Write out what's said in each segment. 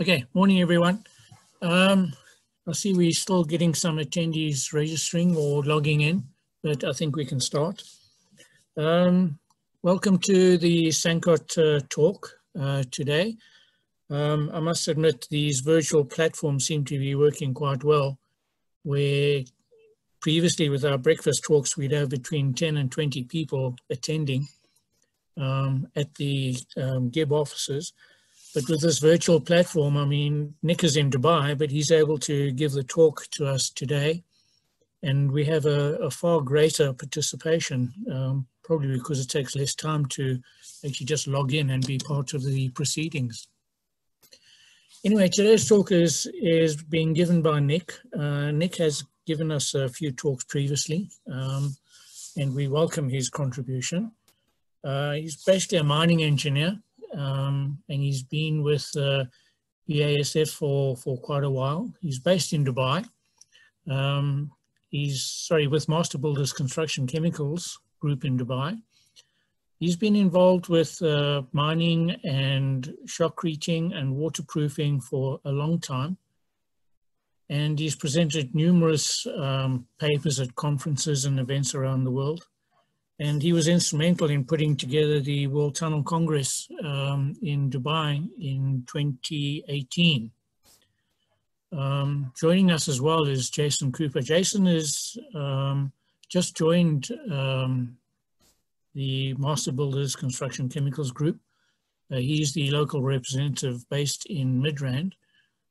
Okay, morning everyone. Um, I see we're still getting some attendees registering or logging in, but I think we can start. Um, welcome to the SANCOT uh, talk uh, today. Um, I must admit these virtual platforms seem to be working quite well, where previously with our breakfast talks we'd have between 10 and 20 people attending um, at the um, GIB offices. But with this virtual platform, I mean, Nick is in Dubai, but he's able to give the talk to us today. And we have a, a far greater participation, um, probably because it takes less time to actually just log in and be part of the proceedings. Anyway, today's talk is, is being given by Nick. Uh, Nick has given us a few talks previously, um, and we welcome his contribution. Uh, he's basically a mining engineer um, and he's been with uh, BASF for, for quite a while. He's based in Dubai. Um, he's, sorry, with Master Builders Construction Chemicals Group in Dubai. He's been involved with uh, mining and shotcreting and waterproofing for a long time. And he's presented numerous um, papers at conferences and events around the world and he was instrumental in putting together the World Tunnel Congress um, in Dubai in 2018. Um, joining us as well is Jason Cooper. Jason is um, just joined um, the Master Builders Construction Chemicals Group. Uh, he's the local representative based in Midrand.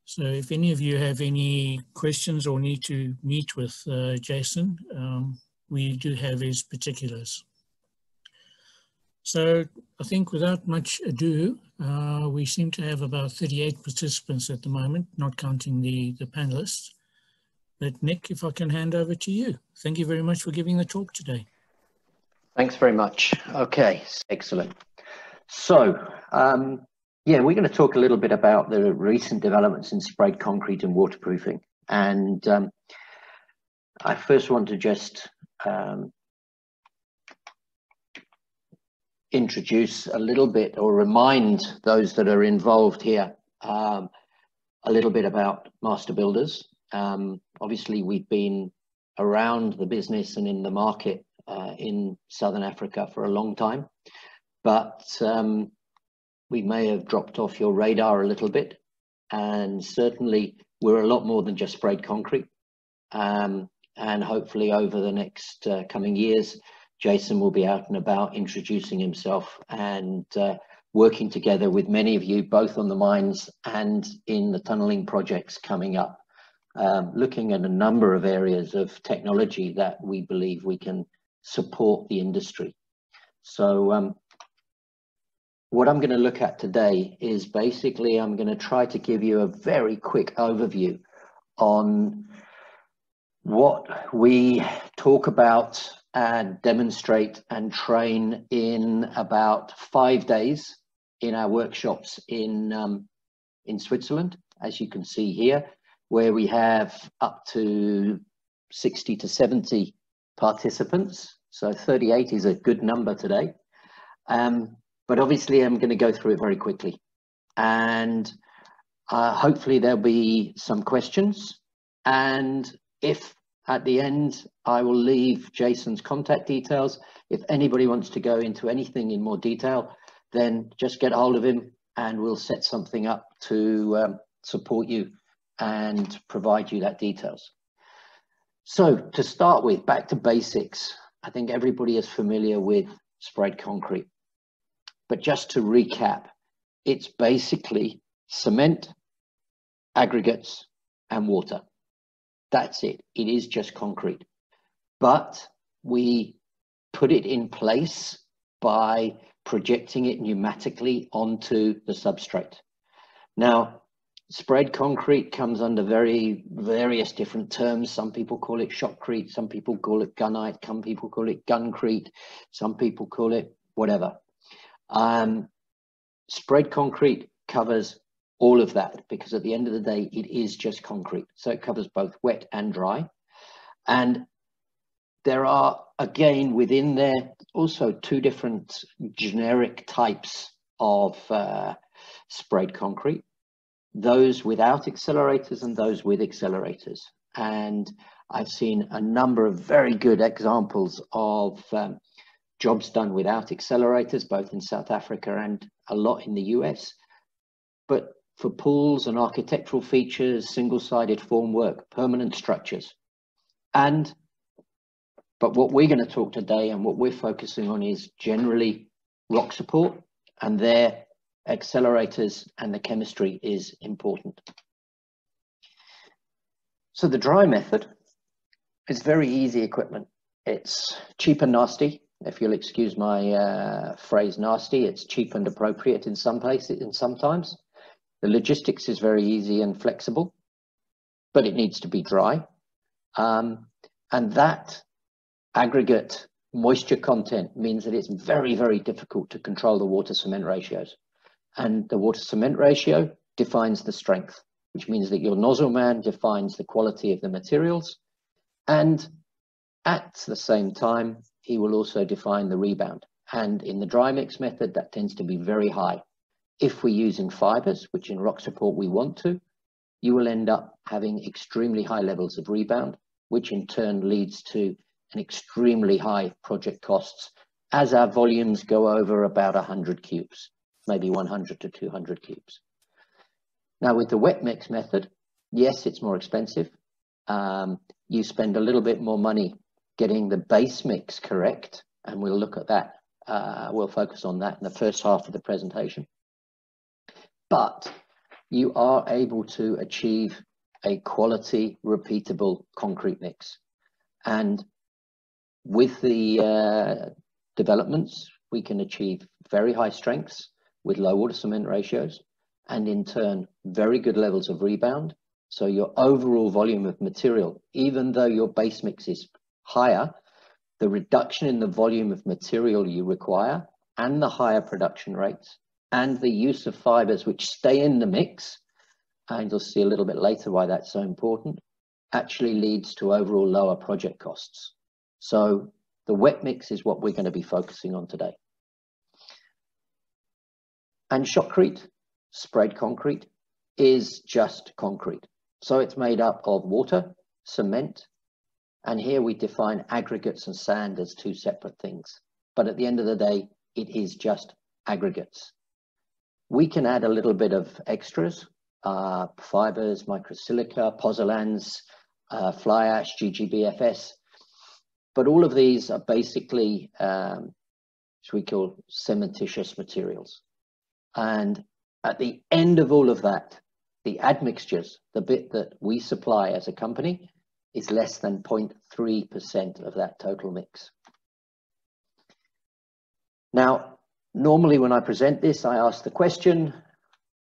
So if any of you have any questions or need to meet with uh, Jason, um, we do have his particulars. So I think without much ado, uh, we seem to have about 38 participants at the moment, not counting the, the panelists. But Nick, if I can hand over to you. Thank you very much for giving the talk today. Thanks very much. Okay, excellent. So, um, yeah, we're going to talk a little bit about the recent developments in sprayed concrete and waterproofing. And um, I first want to just um, introduce a little bit or remind those that are involved here um, a little bit about master builders. Um, obviously, we've been around the business and in the market uh, in Southern Africa for a long time, but um, we may have dropped off your radar a little bit. And certainly, we're a lot more than just sprayed concrete. Um, and hopefully over the next uh, coming years, Jason will be out and about introducing himself and uh, working together with many of you, both on the mines and in the tunneling projects coming up, um, looking at a number of areas of technology that we believe we can support the industry. So um, what I'm going to look at today is basically I'm going to try to give you a very quick overview on what we talk about and demonstrate and train in about five days in our workshops in um, in Switzerland, as you can see here, where we have up to 60 to 70 participants. So 38 is a good number today. Um, but obviously I'm going to go through it very quickly. And uh, hopefully there'll be some questions. And if at the end, I will leave Jason's contact details. If anybody wants to go into anything in more detail, then just get hold of him and we'll set something up to um, support you and provide you that details. So to start with, back to basics. I think everybody is familiar with sprayed concrete. But just to recap, it's basically cement, aggregates, and water. That's it. It is just concrete. But we put it in place by projecting it pneumatically onto the substrate. Now, spread concrete comes under very various different terms. Some people call it shotcrete, some people call it gunite, some people call it guncrete, some people call it whatever. Um, sprayed concrete covers all of that because at the end of the day, it is just concrete. So it covers both wet and dry. And there are, again, within there also two different generic types of uh, sprayed concrete. those without accelerators and those with accelerators. And I've seen a number of very good examples of um, jobs done without accelerators, both in South Africa and a lot in the US. But for pools and architectural features, single-sided formwork, permanent structures. And, but what we're going to talk today and what we're focusing on is generally rock support and their accelerators and the chemistry is important. So the dry method is very easy equipment. It's cheap and nasty. If you'll excuse my uh, phrase nasty, it's cheap and appropriate in some places and sometimes. The logistics is very easy and flexible, but it needs to be dry. Um, and that aggregate moisture content means that it's very, very difficult to control the water cement ratios. And the water cement ratio defines the strength, which means that your nozzle man defines the quality of the materials. And at the same time, he will also define the rebound. And in the dry mix method, that tends to be very high. If we're using fibers, which in rock support we want to, you will end up having extremely high levels of rebound, which in turn leads to an extremely high project costs as our volumes go over about 100 cubes, maybe 100 to 200 cubes. Now with the wet mix method, yes, it's more expensive. Um, you spend a little bit more money getting the base mix correct, and we'll look at that. Uh, we'll focus on that in the first half of the presentation but you are able to achieve a quality, repeatable concrete mix. And with the uh, developments, we can achieve very high strengths with low water cement ratios, and in turn, very good levels of rebound. So your overall volume of material, even though your base mix is higher, the reduction in the volume of material you require and the higher production rates and the use of fibers which stay in the mix, and you'll see a little bit later why that's so important, actually leads to overall lower project costs. So the wet mix is what we're going to be focusing on today. And shotcrete, sprayed concrete, is just concrete. So it's made up of water, cement, and here we define aggregates and sand as two separate things. But at the end of the day, it is just aggregates. We can add a little bit of extras, uh, fibers, microsilica, pozzolans, uh, fly ash, GGBFS. But all of these are basically, um, which we call cementitious materials. And at the end of all of that, the admixtures, the bit that we supply as a company, is less than 0.3% of that total mix. Now, Normally, when I present this, I ask the question,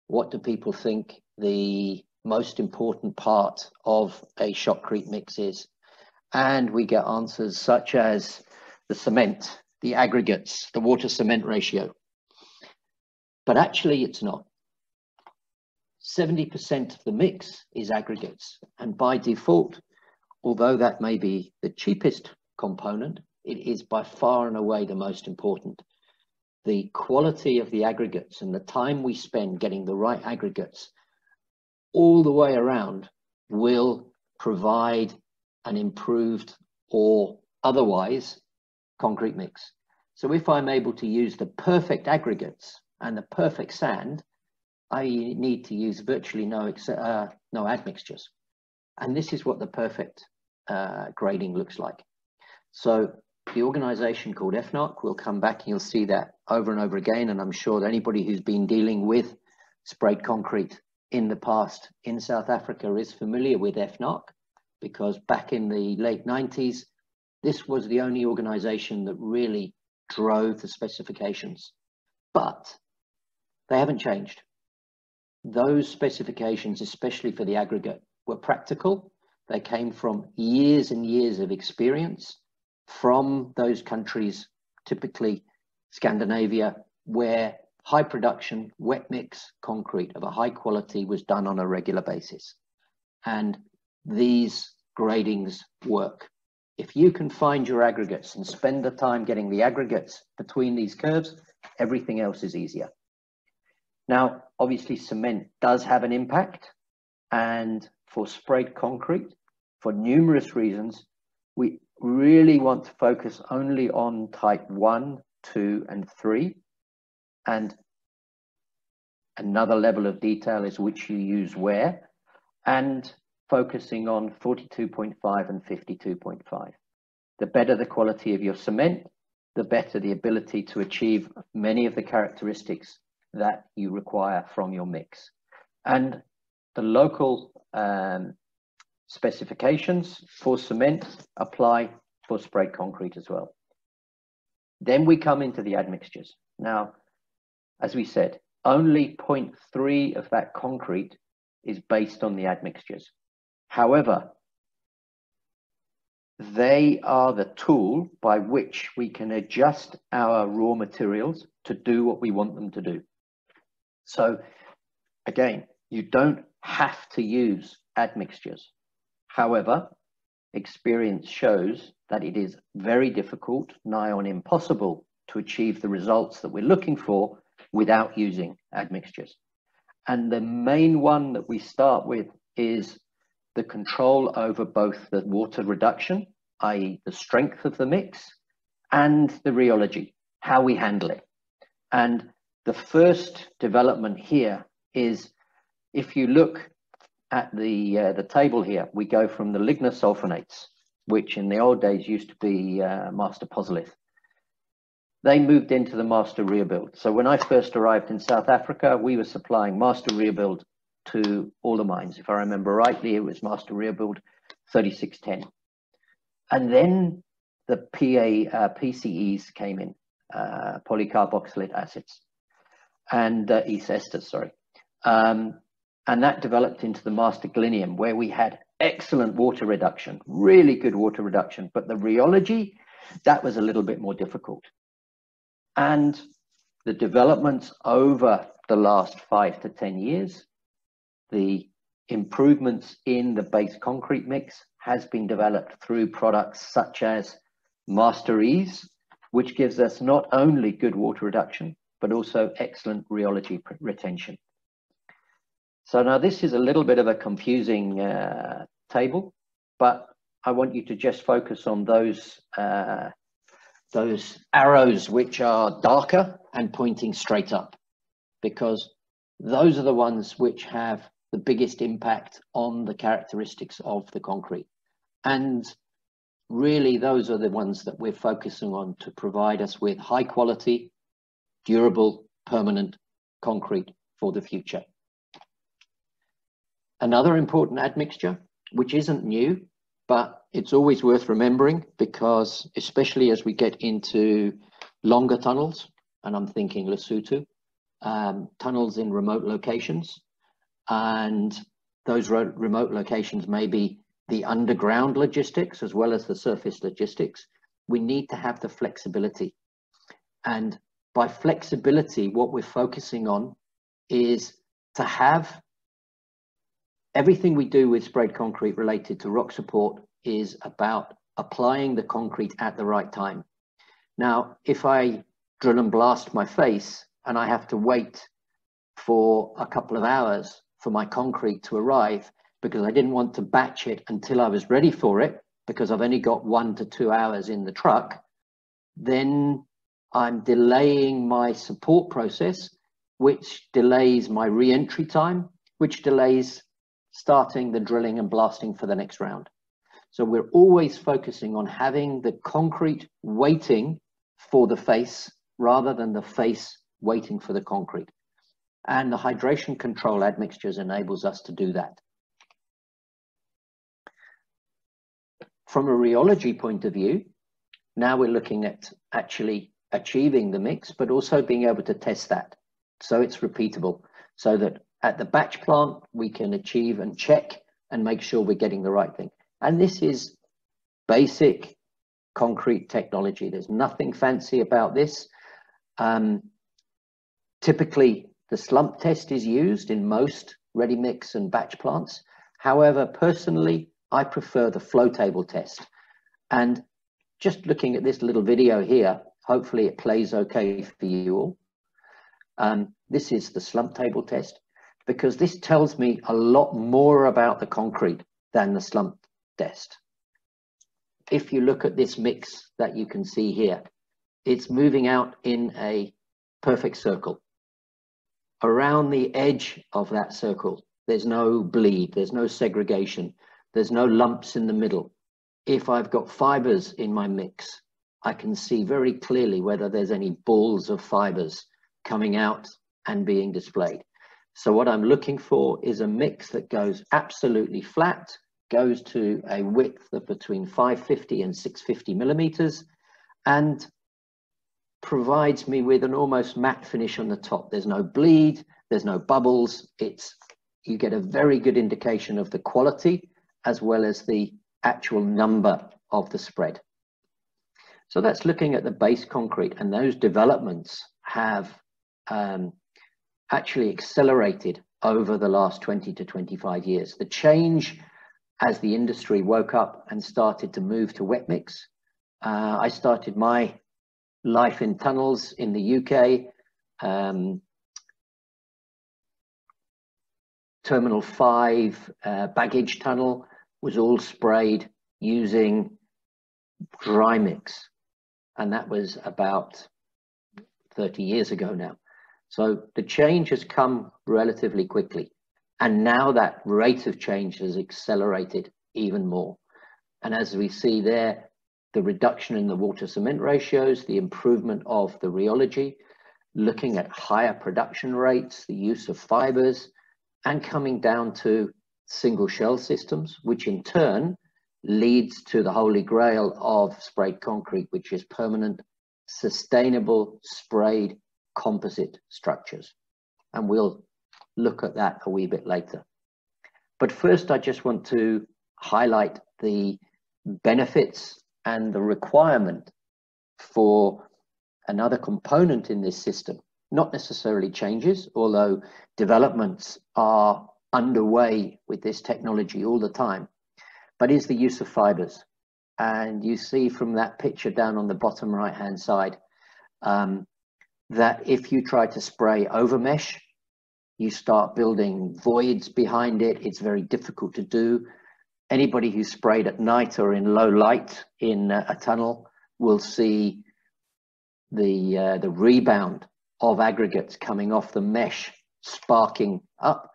what do people think the most important part of a shotcrete mix is? And we get answers such as the cement, the aggregates, the water cement ratio. But actually, it's not. 70% of the mix is aggregates. And by default, although that may be the cheapest component, it is by far and away the most important the quality of the aggregates and the time we spend getting the right aggregates all the way around will provide an improved or otherwise concrete mix. So if I'm able to use the perfect aggregates and the perfect sand, I need to use virtually no, uh, no admixtures. And this is what the perfect uh, grading looks like. So the organization called EFNARC, we'll come back and you'll see that over and over again. And I'm sure that anybody who's been dealing with sprayed concrete in the past in South Africa is familiar with EFNARC because back in the late 90s, this was the only organization that really drove the specifications. But they haven't changed. Those specifications, especially for the aggregate, were practical. They came from years and years of experience from those countries, typically Scandinavia, where high production, wet mix concrete of a high quality was done on a regular basis. And these gradings work. If you can find your aggregates and spend the time getting the aggregates between these curves, everything else is easier. Now, obviously cement does have an impact. And for sprayed concrete, for numerous reasons, we really want to focus only on type one, two, and three. And another level of detail is which you use where, and focusing on 42.5 and 52.5. The better the quality of your cement, the better the ability to achieve many of the characteristics that you require from your mix. And the local um, specifications for cement apply for sprayed concrete as well. Then we come into the admixtures. Now, as we said, only 0.3 of that concrete is based on the admixtures. However, they are the tool by which we can adjust our raw materials to do what we want them to do. So again, you don't have to use admixtures. However, experience shows that it is very difficult, nigh on impossible, to achieve the results that we're looking for without using admixtures. And the main one that we start with is the control over both the water reduction, i.e. the strength of the mix, and the rheology, how we handle it. And the first development here is if you look at the, uh, the table here, we go from the lignosulfonates, which in the old days used to be uh, master Pozzolith. They moved into the master Rheobuild. So when I first arrived in South Africa, we were supplying master Rheobuild to all the mines. If I remember rightly, it was Master Rheobuild 3610. And then the PA uh, PCEs came in, uh, polycarboxylate acids, and uh, esters, sorry. Um, and that developed into the Master Glenium, where we had excellent water reduction, really good water reduction. But the rheology, that was a little bit more difficult. And the developments over the last five to 10 years the improvements in the base concrete mix has been developed through products such as Master Ease, which gives us not only good water reduction, but also excellent rheology retention. So now this is a little bit of a confusing uh, table, but I want you to just focus on those, uh, those arrows which are darker and pointing straight up, because those are the ones which have the biggest impact on the characteristics of the concrete. And really those are the ones that we're focusing on to provide us with high quality, durable, permanent concrete for the future. Another important admixture, which isn't new, but it's always worth remembering because especially as we get into longer tunnels, and I'm thinking Lesotho, um, tunnels in remote locations, and those remote locations may be the underground logistics as well as the surface logistics. We need to have the flexibility. And by flexibility, what we're focusing on is to have everything we do with sprayed concrete related to rock support is about applying the concrete at the right time. Now, if I drill and blast my face and I have to wait for a couple of hours for my concrete to arrive because I didn't want to batch it until I was ready for it because I've only got one to two hours in the truck, then I'm delaying my support process, which delays my re-entry time, which delays starting the drilling and blasting for the next round. So we're always focusing on having the concrete waiting for the face rather than the face waiting for the concrete and the hydration control admixtures enables us to do that. From a rheology point of view, now we're looking at actually achieving the mix, but also being able to test that. So it's repeatable so that at the batch plant, we can achieve and check and make sure we're getting the right thing. And this is basic concrete technology. There's nothing fancy about this. Um, typically, the slump test is used in most ready mix and batch plants. However, personally, I prefer the flow table test. And just looking at this little video here, hopefully it plays okay for you all. Um, this is the slump table test because this tells me a lot more about the concrete than the slump test. If you look at this mix that you can see here, it's moving out in a perfect circle. Around the edge of that circle, there's no bleed, there's no segregation, there's no lumps in the middle. If I've got fibers in my mix, I can see very clearly whether there's any balls of fibers coming out and being displayed. So what I'm looking for is a mix that goes absolutely flat, goes to a width of between 550 and 650 millimeters, and provides me with an almost matte finish on the top. There's no bleed, there's no bubbles. It's You get a very good indication of the quality as well as the actual number of the spread. So that's looking at the base concrete and those developments have um, actually accelerated over the last 20 to 25 years. The change as the industry woke up and started to move to wet mix. Uh, I started my life in tunnels in the UK. Um, Terminal 5 uh, baggage tunnel was all sprayed using dry mix. And that was about 30 years ago now. So the change has come relatively quickly. And now that rate of change has accelerated even more. And as we see there, the reduction in the water cement ratios, the improvement of the rheology, looking at higher production rates, the use of fibers, and coming down to single shell systems, which in turn leads to the holy grail of sprayed concrete, which is permanent, sustainable sprayed composite structures. And we'll look at that a wee bit later. But first, I just want to highlight the benefits and the requirement for another component in this system, not necessarily changes, although developments are underway with this technology all the time, but is the use of fibers. And you see from that picture down on the bottom right hand side, um, that if you try to spray over mesh, you start building voids behind it. It's very difficult to do. Anybody who's sprayed at night or in low light in a tunnel will see the, uh, the rebound of aggregates coming off the mesh, sparking up.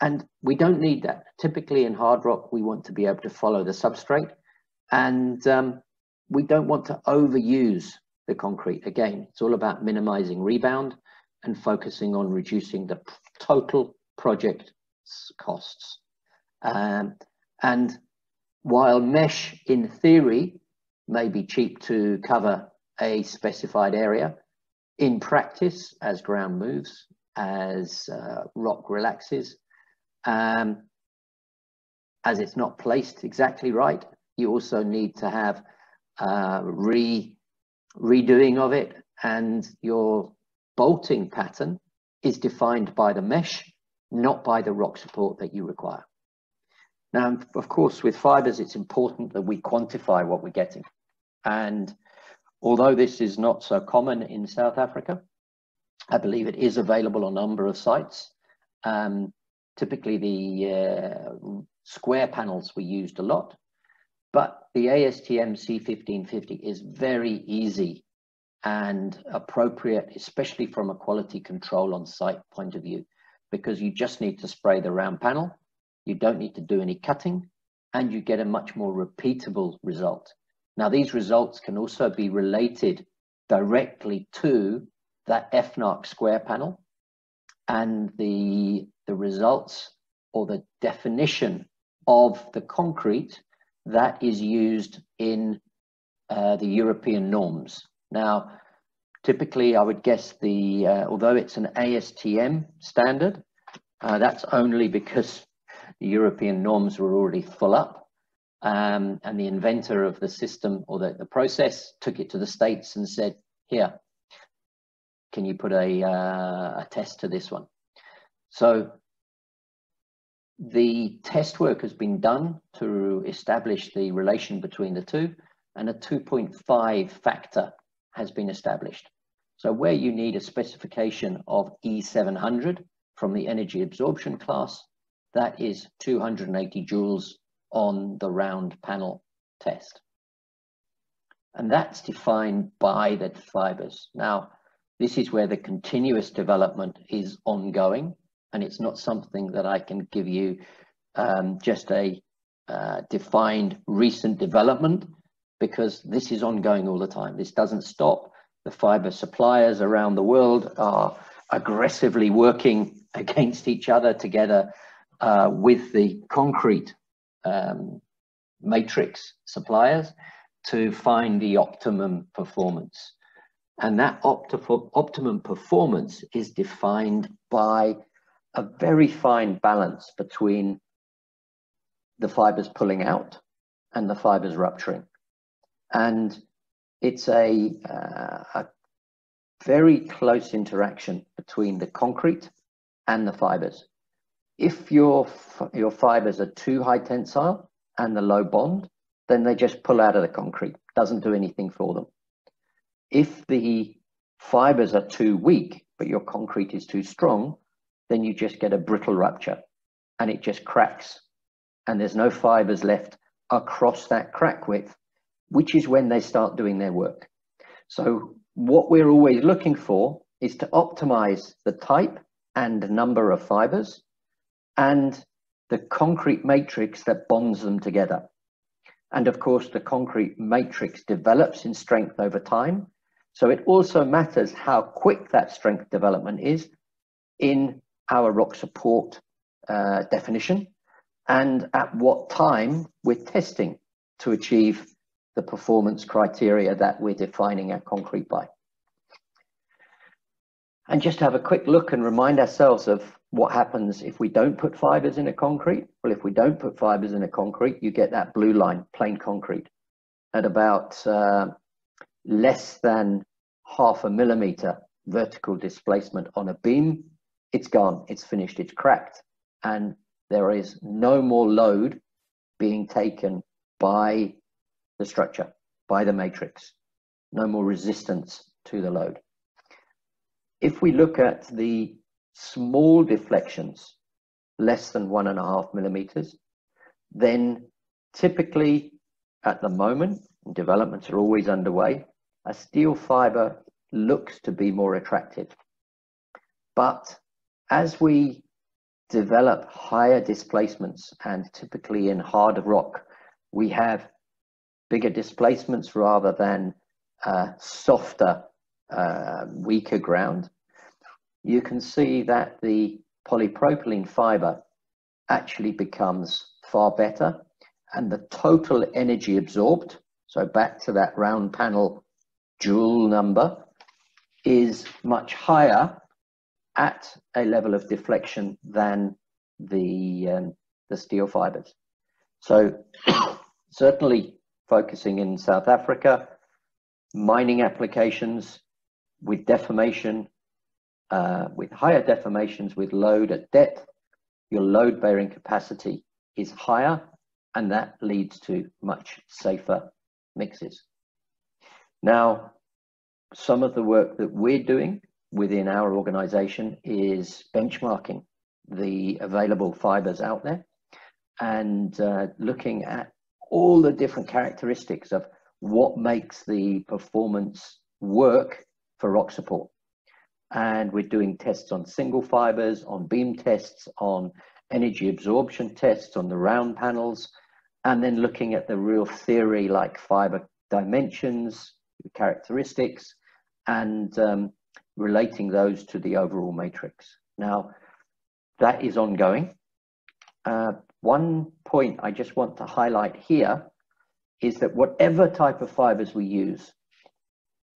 And we don't need that. Typically in hard rock, we want to be able to follow the substrate and um, we don't want to overuse the concrete. Again, it's all about minimizing rebound and focusing on reducing the total project costs. Um, and while mesh in theory may be cheap to cover a specified area, in practice, as ground moves, as uh, rock relaxes, um, as it's not placed exactly right, you also need to have uh, re redoing of it and your bolting pattern is defined by the mesh, not by the rock support that you require. Now, of course, with fibers, it's important that we quantify what we're getting. And although this is not so common in South Africa, I believe it is available on a number of sites. Um, typically, the uh, square panels were used a lot. But the ASTM C1550 is very easy and appropriate, especially from a quality control on site point of view, because you just need to spray the round panel. You don't need to do any cutting and you get a much more repeatable result. Now, these results can also be related directly to that EFNARC square panel and the, the results or the definition of the concrete that is used in uh, the European norms. Now, typically I would guess the, uh, although it's an ASTM standard, uh, that's only because the European norms were already full up um, and the inventor of the system or the, the process took it to the States and said, here, can you put a, uh, a test to this one? So the test work has been done to establish the relation between the two and a 2.5 factor has been established. So where you need a specification of E700 from the energy absorption class, that is 280 joules on the round panel test. And that's defined by the fibers. Now, this is where the continuous development is ongoing, and it's not something that I can give you um, just a uh, defined recent development because this is ongoing all the time. This doesn't stop. The fiber suppliers around the world are aggressively working against each other together uh, with the concrete um, matrix suppliers to find the optimum performance. And that opti optimum performance is defined by a very fine balance between the fibers pulling out and the fibers rupturing. And it's a, uh, a very close interaction between the concrete and the fibers. If your, your fibers are too high tensile and the low bond, then they just pull out of the concrete, doesn't do anything for them. If the fibers are too weak, but your concrete is too strong, then you just get a brittle rupture and it just cracks and there's no fibers left across that crack width, which is when they start doing their work. So what we're always looking for is to optimize the type and number of fibers and the concrete matrix that bonds them together. And of course, the concrete matrix develops in strength over time. So it also matters how quick that strength development is in our rock support uh, definition and at what time we're testing to achieve the performance criteria that we're defining our concrete by. And just have a quick look and remind ourselves of what happens if we don't put fibers in a concrete. Well, if we don't put fibers in a concrete, you get that blue line, plain concrete, at about uh, less than half a millimeter vertical displacement on a beam. It's gone, it's finished, it's cracked. And there is no more load being taken by the structure, by the matrix, no more resistance to the load. If we look at the small deflections, less than one and a half millimeters, then typically at the moment, developments are always underway, a steel fiber looks to be more attractive. But as we develop higher displacements and typically in harder rock, we have bigger displacements rather than uh, softer uh, weaker ground, you can see that the polypropylene fiber actually becomes far better and the total energy absorbed, so back to that round panel joule number, is much higher at a level of deflection than the, um, the steel fibers. So certainly focusing in South Africa, mining applications with deformation, uh, with higher deformations with load at depth, your load bearing capacity is higher and that leads to much safer mixes. Now, some of the work that we're doing within our organization is benchmarking the available fibers out there and uh, looking at all the different characteristics of what makes the performance work for rock support. And we're doing tests on single fibers, on beam tests, on energy absorption tests, on the round panels, and then looking at the real theory like fiber dimensions, characteristics, and um, relating those to the overall matrix. Now, that is ongoing. Uh, one point I just want to highlight here is that whatever type of fibers we use,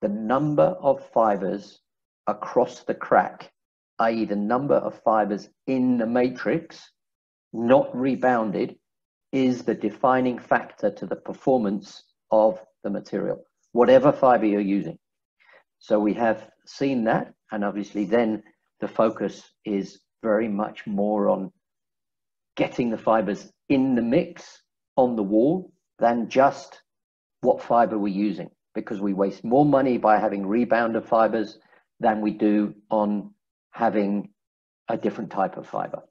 the number of fibers across the crack, i.e. the number of fibers in the matrix, not rebounded, is the defining factor to the performance of the material, whatever fiber you're using. So we have seen that, and obviously then the focus is very much more on getting the fibers in the mix on the wall than just what fiber we're using because we waste more money by having rebounder fibers than we do on having a different type of fiber.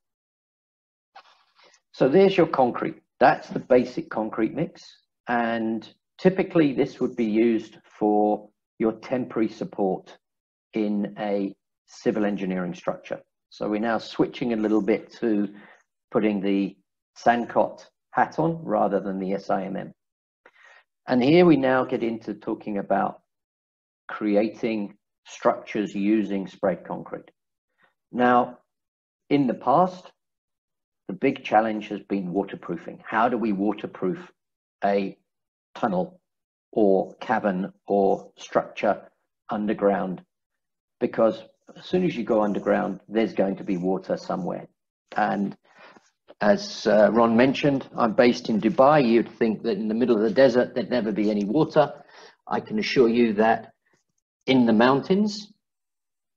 So there's your concrete. That's the basic concrete mix. And typically this would be used for your temporary support in a civil engineering structure. So we're now switching a little bit to putting the Sancot hat on rather than the SAIMM. And here we now get into talking about creating structures using spread concrete. Now, in the past, the big challenge has been waterproofing. How do we waterproof a tunnel or cavern or structure underground? Because as soon as you go underground, there's going to be water somewhere. And as uh, Ron mentioned, I'm based in Dubai. You'd think that in the middle of the desert, there'd never be any water. I can assure you that in the mountains,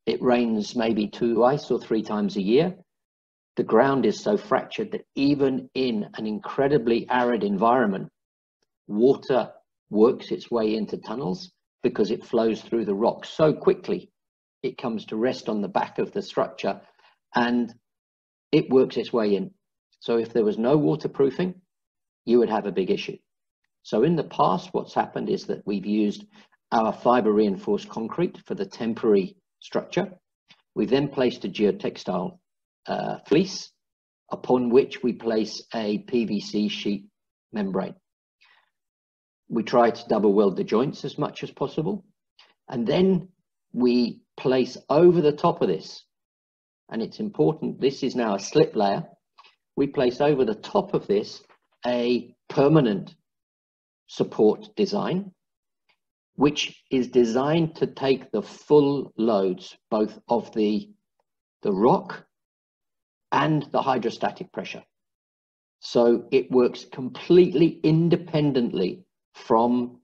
it rains maybe twice or three times a year. The ground is so fractured that even in an incredibly arid environment, water works its way into tunnels because it flows through the rock so quickly. It comes to rest on the back of the structure and it works its way in. So if there was no waterproofing, you would have a big issue. So in the past, what's happened is that we've used our fiber reinforced concrete for the temporary structure. We then placed a geotextile uh, fleece upon which we place a PVC sheet membrane. We try to double weld the joints as much as possible. And then we place over the top of this, and it's important, this is now a slip layer, we place over the top of this a permanent support design, which is designed to take the full loads, both of the, the rock and the hydrostatic pressure. So it works completely independently from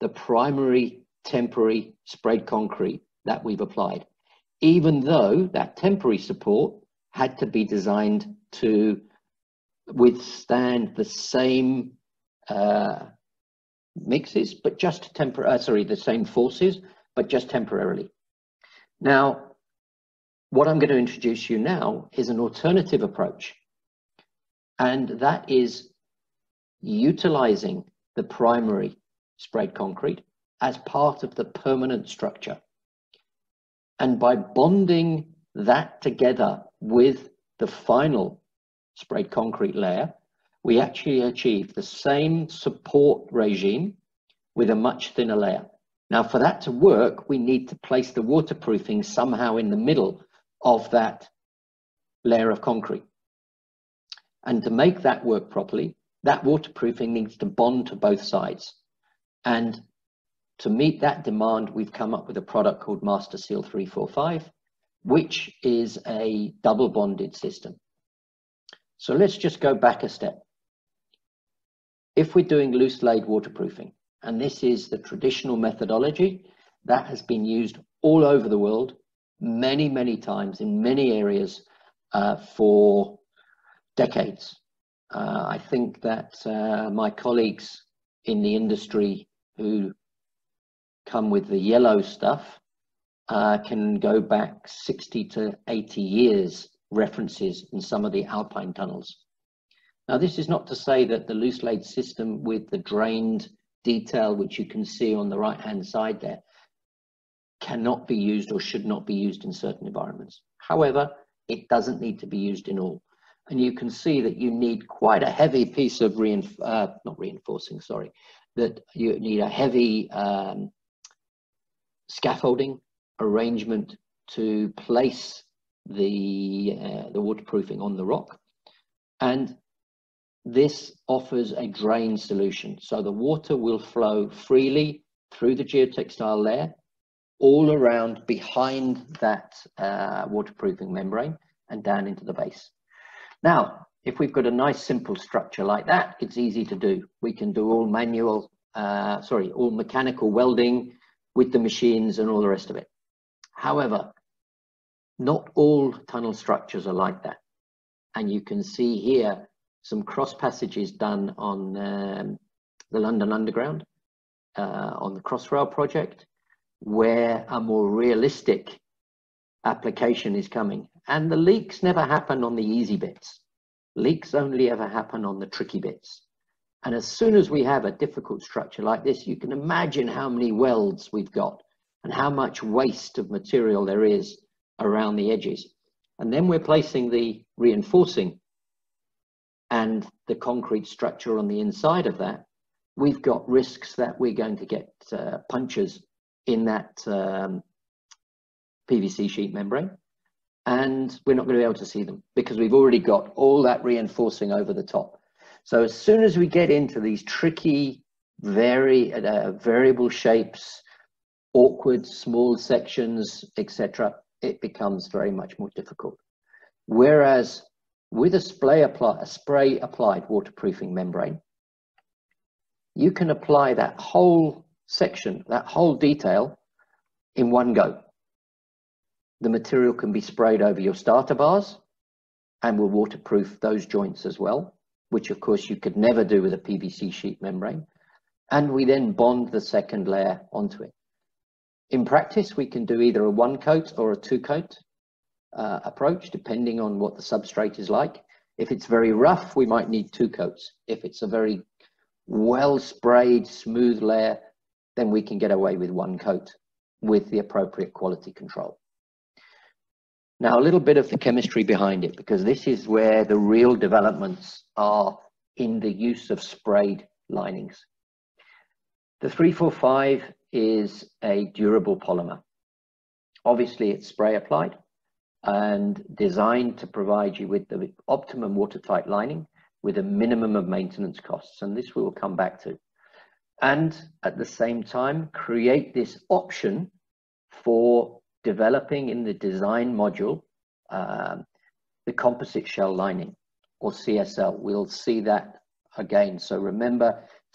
the primary temporary sprayed concrete that we've applied, even though that temporary support had to be designed to withstand the same uh, mixes, but just tempor uh, sorry, the same forces, but just temporarily. Now, what I'm going to introduce you now is an alternative approach. And that is utilizing the primary sprayed concrete as part of the permanent structure. And by bonding that together with the final sprayed concrete layer, we actually achieve the same support regime with a much thinner layer. Now, for that to work, we need to place the waterproofing somehow in the middle of that layer of concrete. And to make that work properly, that waterproofing needs to bond to both sides. And to meet that demand, we've come up with a product called Master Seal 345, which is a double bonded system. So let's just go back a step. If we're doing loose laid waterproofing, and this is the traditional methodology that has been used all over the world many, many times in many areas uh, for decades. Uh, I think that uh, my colleagues in the industry who come with the yellow stuff uh, can go back 60 to 80 years references in some of the alpine tunnels. Now, this is not to say that the loose laid system with the drained detail, which you can see on the right hand side there, cannot be used or should not be used in certain environments. However, it doesn't need to be used in all. And you can see that you need quite a heavy piece of reinf uh, not reinforcing, sorry, that you need a heavy um, scaffolding arrangement to place the, uh, the waterproofing on the rock. And this offers a drain solution. So the water will flow freely through the geotextile layer, all around behind that uh, waterproofing membrane and down into the base. Now, if we've got a nice simple structure like that, it's easy to do. We can do all manual, uh, sorry, all mechanical welding with the machines and all the rest of it. However, not all tunnel structures are like that. And you can see here some cross passages done on um, the London Underground, uh, on the Crossrail project, where a more realistic application is coming. And the leaks never happen on the easy bits. Leaks only ever happen on the tricky bits. And as soon as we have a difficult structure like this, you can imagine how many welds we've got and how much waste of material there is around the edges. And then we're placing the reinforcing and the concrete structure on the inside of that. We've got risks that we're going to get uh, punctures in that um, PVC sheet membrane and we're not going to be able to see them because we've already got all that reinforcing over the top. So as soon as we get into these tricky, very uh, variable shapes, awkward small sections, etc., it becomes very much more difficult. Whereas with a spray, apply, a spray applied waterproofing membrane, you can apply that whole section, that whole detail in one go. The material can be sprayed over your starter bars and will waterproof those joints as well, which of course you could never do with a PVC sheet membrane. And we then bond the second layer onto it. In practice, we can do either a one coat or a two coat uh, approach, depending on what the substrate is like. If it's very rough, we might need two coats. If it's a very well sprayed, smooth layer, then we can get away with one coat with the appropriate quality control. Now, a little bit of the chemistry behind it, because this is where the real developments are in the use of sprayed linings. The 345 is a durable polymer. Obviously, it's spray applied and designed to provide you with the optimum watertight lining with a minimum of maintenance costs. And this we will come back to. And at the same time, create this option for developing in the design module um, the composite shell lining or CSL. We'll see that again. So remember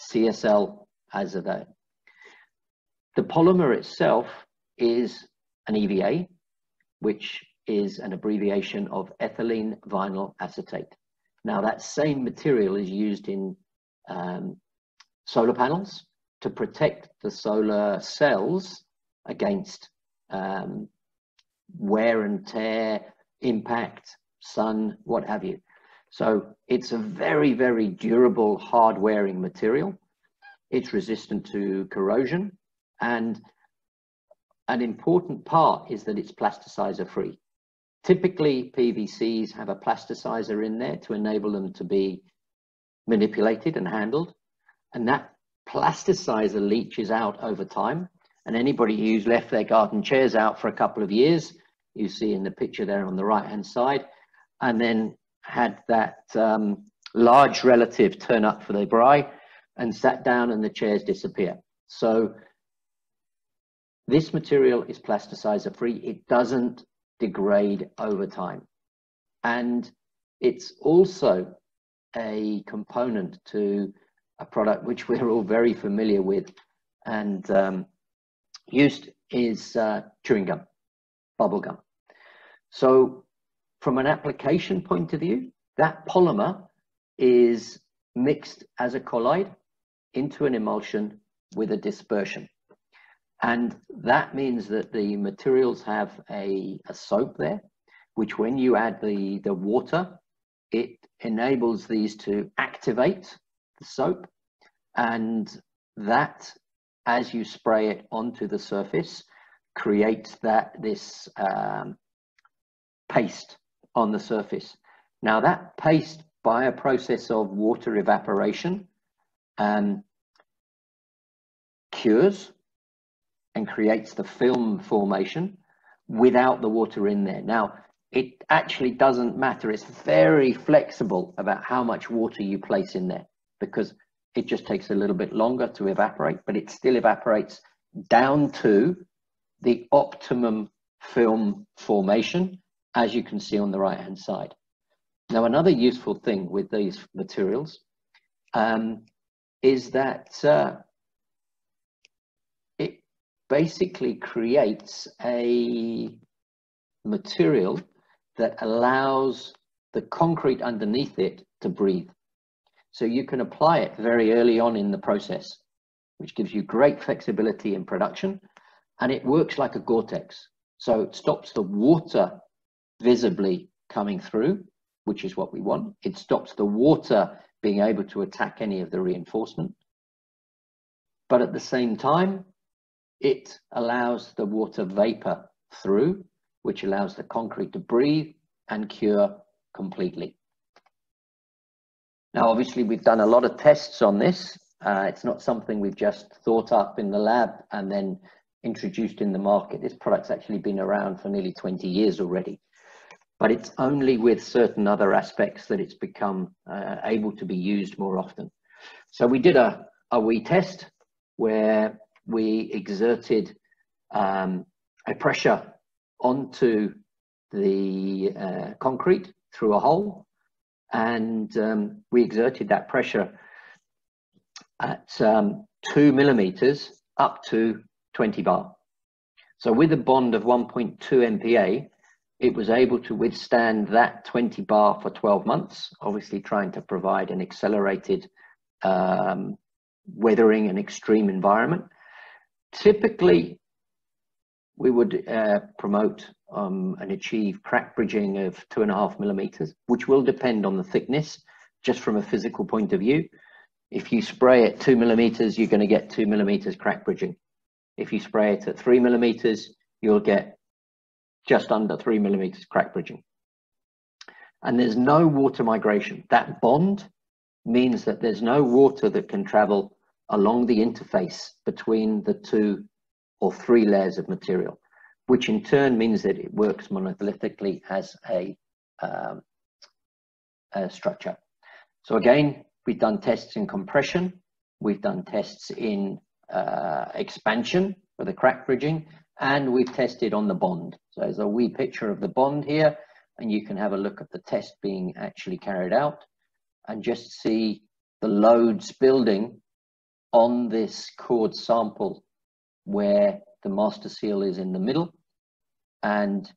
CSL as a day. The polymer itself is an EVA, which is an abbreviation of ethylene vinyl acetate. Now that same material is used in um, solar panels to protect the solar cells against um, wear and tear, impact, sun, what have you. So it's a very, very durable, hard wearing material. It's resistant to corrosion. And an important part is that it's plasticizer free. Typically, PVCs have a plasticizer in there to enable them to be manipulated and handled. And that plasticizer leaches out over time and anybody who's left their garden chairs out for a couple of years, you see in the picture there on the right hand side, and then had that um, large relative turn up for their braai and sat down and the chairs disappear. So this material is plasticizer free. It doesn't degrade over time. And it's also a component to a product which we're all very familiar with and um, used is uh, chewing gum, bubble gum. So from an application point of view, that polymer is mixed as a colloid into an emulsion with a dispersion. And that means that the materials have a, a soap there, which when you add the, the water, it enables these to activate the soap and that as you spray it onto the surface, creates that this um, paste on the surface. Now that paste, by a process of water evaporation, um, cures and creates the film formation without the water in there. Now, it actually doesn't matter. It's very flexible about how much water you place in there because it just takes a little bit longer to evaporate, but it still evaporates down to the optimum film formation, as you can see on the right hand side. Now, another useful thing with these materials um, is that uh, it basically creates a material that allows the concrete underneath it to breathe. So you can apply it very early on in the process, which gives you great flexibility in production. And it works like a Gore-Tex. So it stops the water visibly coming through, which is what we want. It stops the water being able to attack any of the reinforcement. But at the same time, it allows the water vapor through, which allows the concrete to breathe and cure completely. Now, obviously, we've done a lot of tests on this. Uh, it's not something we've just thought up in the lab and then introduced in the market. This product's actually been around for nearly 20 years already. But it's only with certain other aspects that it's become uh, able to be used more often. So we did a, a wee test where we exerted um, a pressure onto the uh, concrete through a hole and um, we exerted that pressure at um, two millimeters up to 20 bar. So with a bond of 1.2 MPa, it was able to withstand that 20 bar for 12 months, obviously trying to provide an accelerated um, weathering and extreme environment. Typically, we would uh, promote um, and achieve crack bridging of two and a half millimeters, which will depend on the thickness, just from a physical point of view. If you spray at two millimeters, you're going to get two millimeters crack bridging. If you spray it at three millimeters, you'll get just under three millimeters crack bridging. And there's no water migration. That bond means that there's no water that can travel along the interface between the two or three layers of material which in turn means that it works monolithically as a, um, a structure. So again, we've done tests in compression, we've done tests in uh, expansion for the crack bridging, and we've tested on the bond. So there's a wee picture of the bond here, and you can have a look at the test being actually carried out and just see the loads building on this cord sample where the master seal is in the middle. And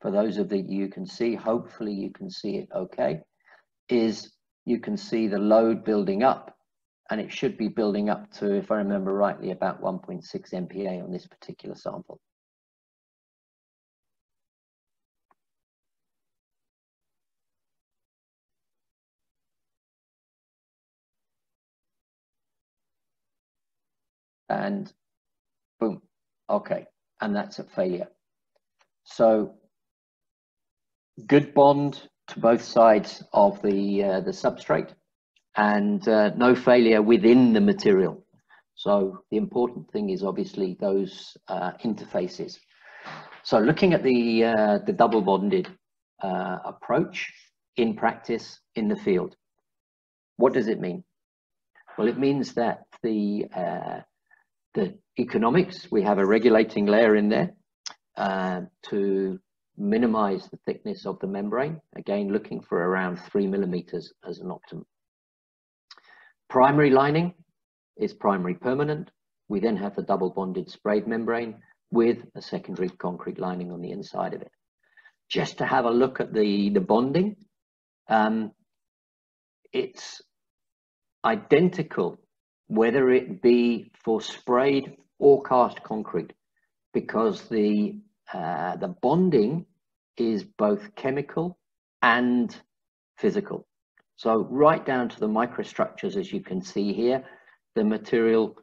for those of you you can see, hopefully you can see it okay, is you can see the load building up and it should be building up to, if I remember rightly, about 1.6 MPa on this particular sample. And boom, okay, and that's a failure. So good bond to both sides of the, uh, the substrate and uh, no failure within the material. So the important thing is obviously those uh, interfaces. So looking at the, uh, the double bonded uh, approach in practice in the field, what does it mean? Well, it means that the, uh, the economics, we have a regulating layer in there uh, to minimize the thickness of the membrane, again looking for around three millimeters as an optimum. Primary lining is primary permanent. We then have the double bonded sprayed membrane with a secondary concrete lining on the inside of it. Just to have a look at the, the bonding, um, it's identical whether it be for sprayed or cast concrete because the uh, the bonding is both chemical and physical. So right down to the microstructures, as you can see here, the material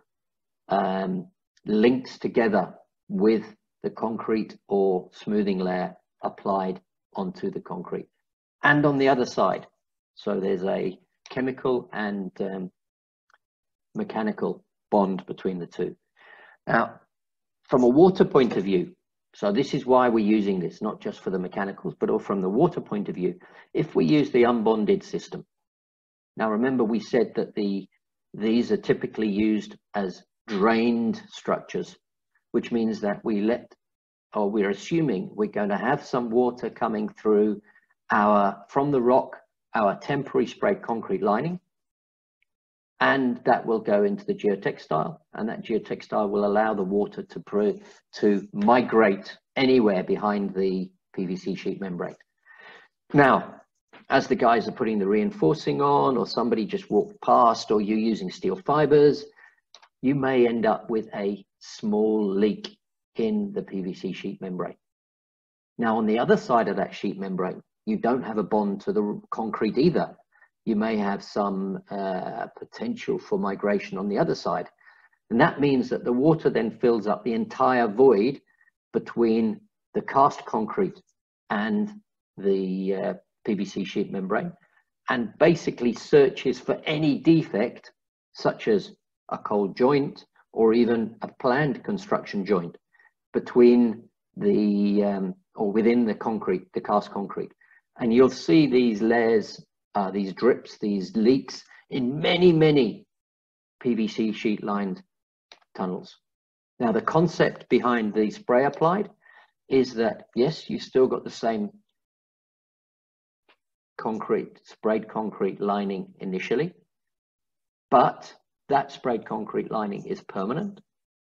um, links together with the concrete or smoothing layer applied onto the concrete. And on the other side, so there's a chemical and um, mechanical bond between the two. Now, from a water point of view, so this is why we're using this, not just for the mechanicals, but from the water point of view. If we use the unbonded system, now remember we said that the these are typically used as drained structures, which means that we let, or we're assuming we're going to have some water coming through our, from the rock, our temporary sprayed concrete lining, and that will go into the geotextile and that geotextile will allow the water to, to migrate anywhere behind the PVC sheet membrane. Now, as the guys are putting the reinforcing on or somebody just walked past or you're using steel fibers, you may end up with a small leak in the PVC sheet membrane. Now, on the other side of that sheet membrane, you don't have a bond to the concrete either. You may have some uh, potential for migration on the other side. And that means that the water then fills up the entire void between the cast concrete and the uh, PVC sheet membrane and basically searches for any defect such as a cold joint or even a planned construction joint between the um, or within the concrete, the cast concrete. And you'll see these layers, uh, these drips, these leaks in many, many PVC sheet lined tunnels. Now the concept behind the spray applied is that yes, you've still got the same concrete, sprayed concrete lining initially, but that sprayed concrete lining is permanent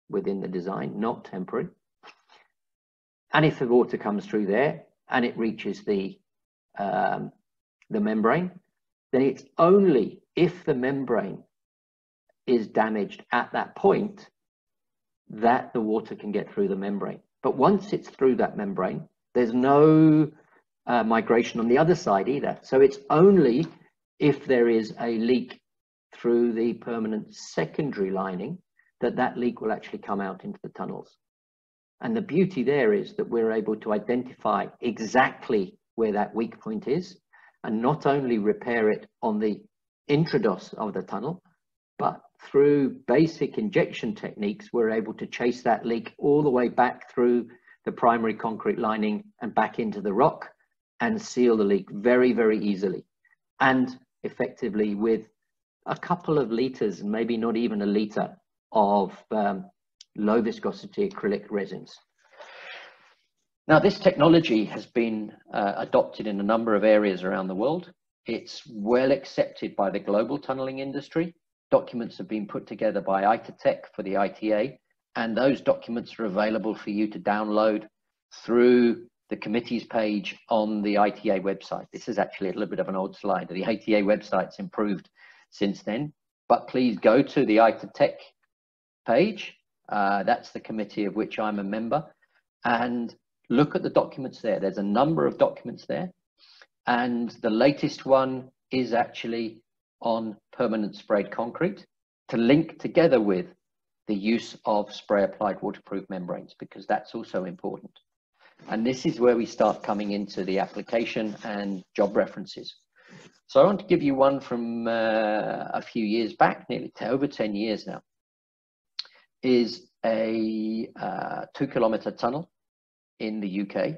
within the design, not temporary. And if the water comes through there and it reaches the, um, the membrane, then it's only if the membrane is damaged at that point that the water can get through the membrane. But once it's through that membrane, there's no uh, migration on the other side either. So it's only if there is a leak through the permanent secondary lining that that leak will actually come out into the tunnels. And the beauty there is that we're able to identify exactly where that weak point is and not only repair it on the intrados of the tunnel, but through basic injection techniques, we're able to chase that leak all the way back through the primary concrete lining and back into the rock and seal the leak very, very easily. And effectively with a couple of liters, maybe not even a liter of um, low viscosity acrylic resins. Now, this technology has been uh, adopted in a number of areas around the world. It's well accepted by the global tunneling industry. Documents have been put together by ITAtech for the ITA, and those documents are available for you to download through the committee's page on the ITA website. This is actually a little bit of an old slide. The ITA website's improved since then, but please go to the ITAtech page. Uh, that's the committee of which I'm a member. And look at the documents there. There's a number of documents there. And the latest one is actually on permanent sprayed concrete to link together with the use of spray applied waterproof membranes because that's also important. And this is where we start coming into the application and job references. So I want to give you one from uh, a few years back, nearly over 10 years now, is a uh, two kilometer tunnel in the UK.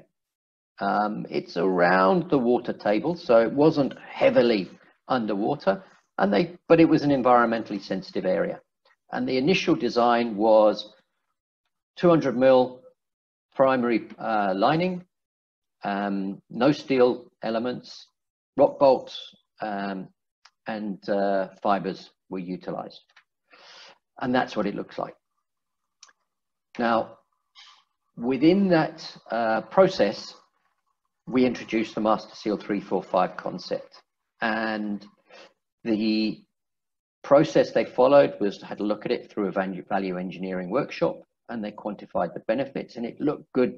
Um, it's around the water table, so it wasn't heavily underwater, and they, but it was an environmentally sensitive area. And the initial design was 200 mil primary uh, lining, um, no steel elements, rock bolts, um, and uh, fibers were utilized. And that's what it looks like. Now, within that uh, process, we introduced the Master Seal 345 concept. And the process they followed was had a look at it through a value engineering workshop and they quantified the benefits and it looked good.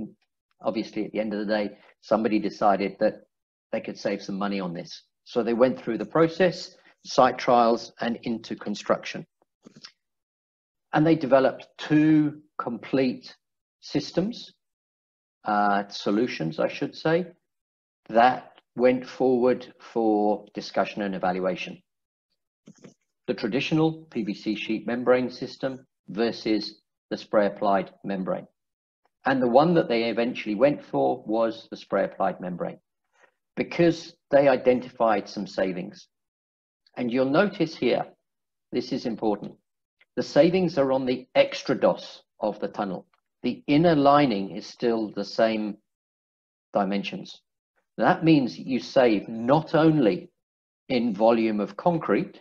Obviously, at the end of the day, somebody decided that they could save some money on this. So they went through the process, site trials, and into construction. And they developed two complete systems, uh, solutions, I should say, that went forward for discussion and evaluation. The traditional PVC sheet membrane system versus the spray applied membrane. And the one that they eventually went for was the spray applied membrane because they identified some savings. And you'll notice here, this is important. The savings are on the extrados of the tunnel. The inner lining is still the same dimensions. That means you save not only in volume of concrete,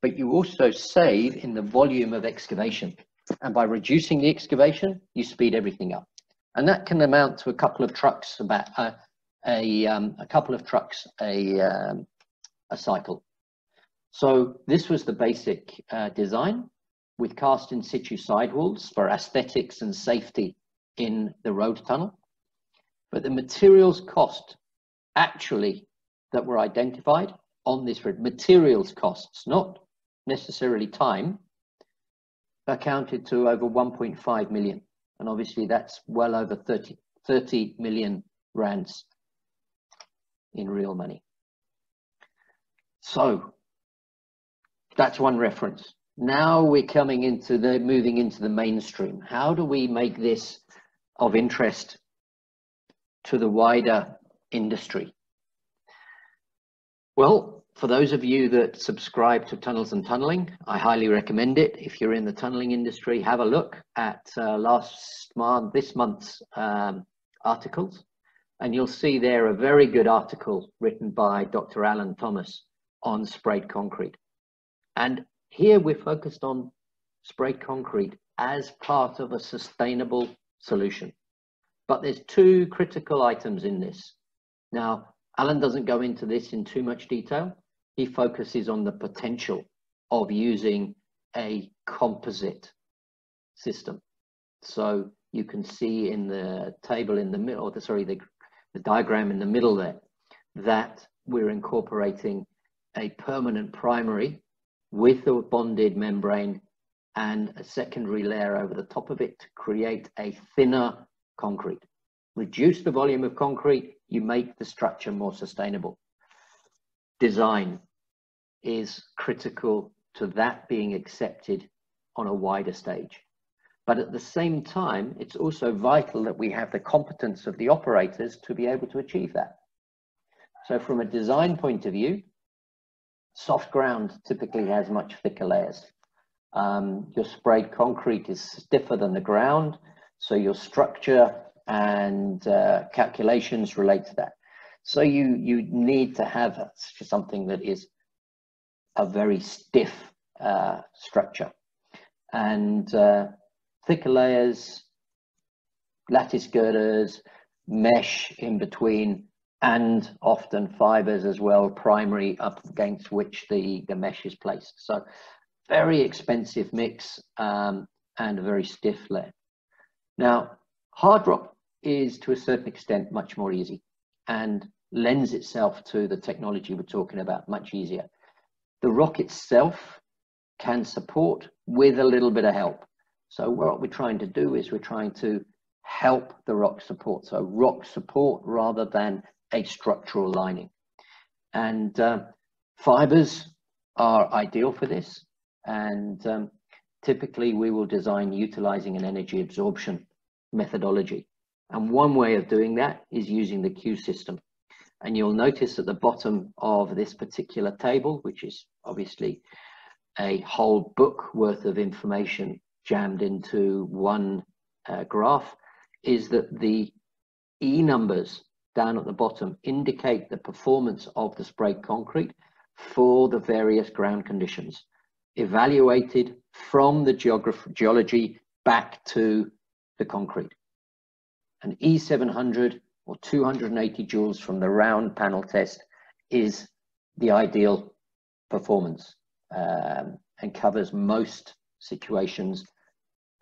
but you also save in the volume of excavation. And by reducing the excavation, you speed everything up. And that can amount to a couple of trucks about uh, a, um, a couple of trucks a, um, a cycle. So this was the basic uh, design with cast in situ sidewalls for aesthetics and safety in the road tunnel. But the materials cost actually that were identified on this road, materials costs, not necessarily time, accounted to over 1.5 million. And obviously that's well over 30, 30 million rands in real money. So that's one reference. Now we're coming into the moving into the mainstream. How do we make this of interest to the wider industry? Well, for those of you that subscribe to Tunnels and Tunneling, I highly recommend it. If you're in the tunneling industry, have a look at uh, last month, this month's um, articles, and you'll see there a very good article written by Dr. Alan Thomas on sprayed concrete. And here we're focused on sprayed concrete as part of a sustainable solution. But there's two critical items in this. Now, Alan doesn't go into this in too much detail. He focuses on the potential of using a composite system. So you can see in the table in the middle, or the, sorry, the, the diagram in the middle there, that we're incorporating a permanent primary with a bonded membrane and a secondary layer over the top of it to create a thinner concrete. Reduce the volume of concrete, you make the structure more sustainable. Design is critical to that being accepted on a wider stage. But at the same time, it's also vital that we have the competence of the operators to be able to achieve that. So from a design point of view, soft ground typically has much thicker layers. Um, your sprayed concrete is stiffer than the ground, so your structure and uh, calculations relate to that. So you, you need to have something that is a very stiff uh, structure. And uh, thicker layers, lattice girders, mesh in between, and often fibers as well, primary up against which the, the mesh is placed. So very expensive mix um, and a very stiff layer. Now, hard rock is to a certain extent much more easy and lends itself to the technology we're talking about much easier. The rock itself can support with a little bit of help. So what we're trying to do is we're trying to help the rock support. So rock support rather than a structural lining. And uh, fibers are ideal for this. And um, typically we will design utilizing an energy absorption methodology. And one way of doing that is using the Q system. And you'll notice at the bottom of this particular table, which is obviously a whole book worth of information jammed into one uh, graph, is that the E numbers down at the bottom indicate the performance of the sprayed concrete for the various ground conditions, evaluated from the geology back to the concrete. An E700 or 280 joules from the round panel test is the ideal performance um, and covers most situations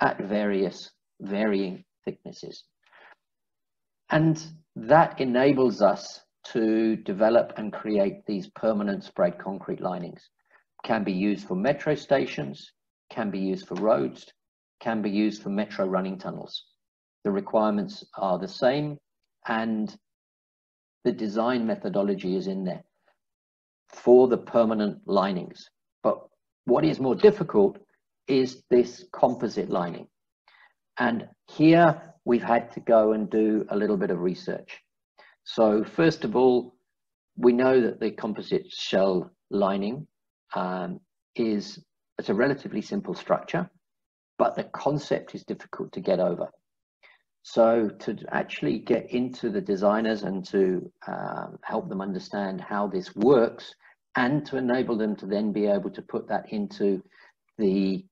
at various varying thicknesses. And that enables us to develop and create these permanent sprayed concrete linings. Can be used for metro stations, can be used for roads, can be used for metro running tunnels. The requirements are the same and the design methodology is in there for the permanent linings. But what is more difficult is this composite lining. And here we've had to go and do a little bit of research. So first of all, we know that the composite shell lining um, is it's a relatively simple structure, but the concept is difficult to get over. So to actually get into the designers and to um, help them understand how this works and to enable them to then be able to put that into the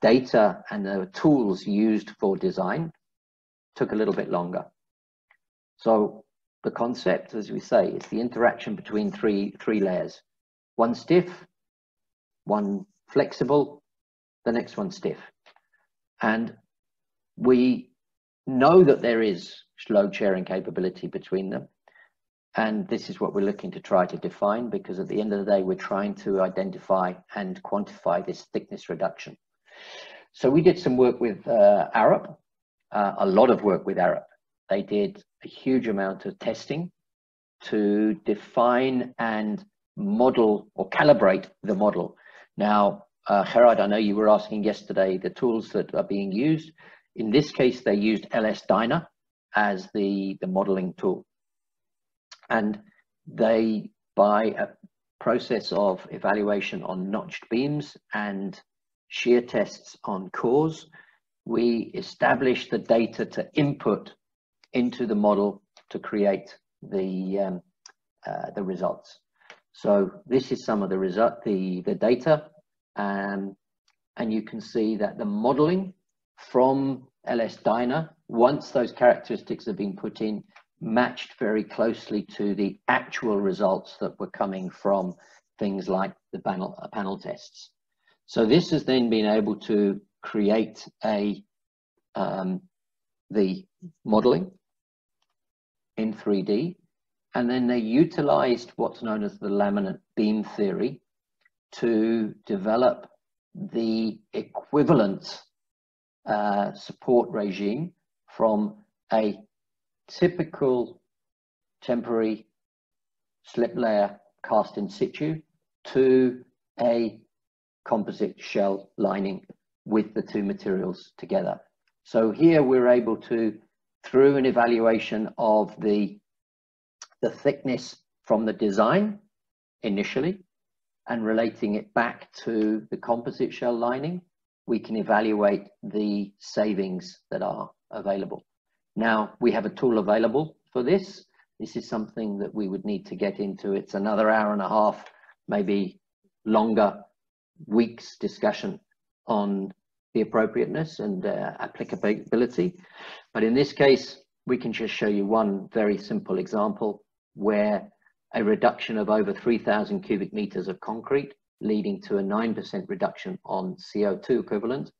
data and the tools used for design took a little bit longer. So the concept, as we say, is the interaction between three, three layers. One stiff, one flexible, the next one stiff. And we know that there is load sharing capability between them. And this is what we're looking to try to define because at the end of the day, we're trying to identify and quantify this thickness reduction. So we did some work with uh, Arup, uh, a lot of work with Arup. They did a huge amount of testing to define and model or calibrate the model. Now, uh, Gerard, I know you were asking yesterday the tools that are being used. In this case, they used LS-DYNA as the, the modeling tool. And they, by a process of evaluation on notched beams and shear tests on cores, we established the data to input into the model to create the, um, uh, the results. So this is some of the result, the, the data, um, and you can see that the modeling from LS-DYNA, once those characteristics have been put in, matched very closely to the actual results that were coming from things like the panel, panel tests. So this has then been able to create a um, the modeling in 3D, and then they utilized what's known as the laminate beam theory to develop the equivalent uh, support regime from a typical temporary slip layer cast in situ to a composite shell lining with the two materials together. So here we're able to, through an evaluation of the, the thickness from the design initially and relating it back to the composite shell lining, we can evaluate the savings that are available. Now, we have a tool available for this. This is something that we would need to get into. It's another hour and a half, maybe longer weeks discussion on the appropriateness and uh, applicability. But in this case, we can just show you one very simple example where a reduction of over 3,000 cubic meters of concrete leading to a 9% reduction on CO2 equivalent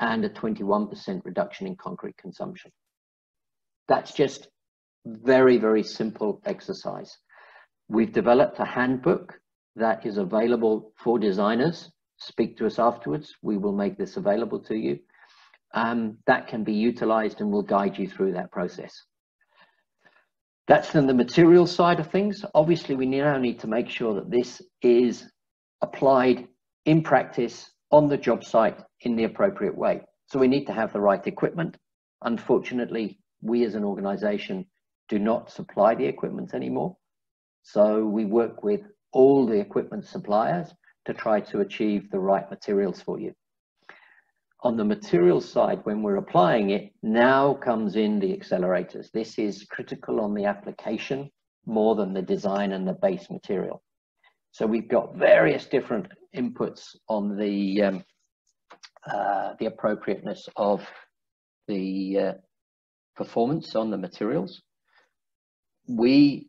and a 21% reduction in concrete consumption. That's just very, very simple exercise. We've developed a handbook that is available for designers. Speak to us afterwards. We will make this available to you. Um, that can be utilized and will guide you through that process. That's then the material side of things. Obviously, we now need to make sure that this is applied in practice on the job site in the appropriate way. So we need to have the right equipment. Unfortunately, we as an organization do not supply the equipment anymore. So we work with all the equipment suppliers to try to achieve the right materials for you. On the materials side, when we're applying it, now comes in the accelerators. This is critical on the application more than the design and the base material. So we've got various different inputs on the um, uh, the appropriateness of the uh, performance on the materials. We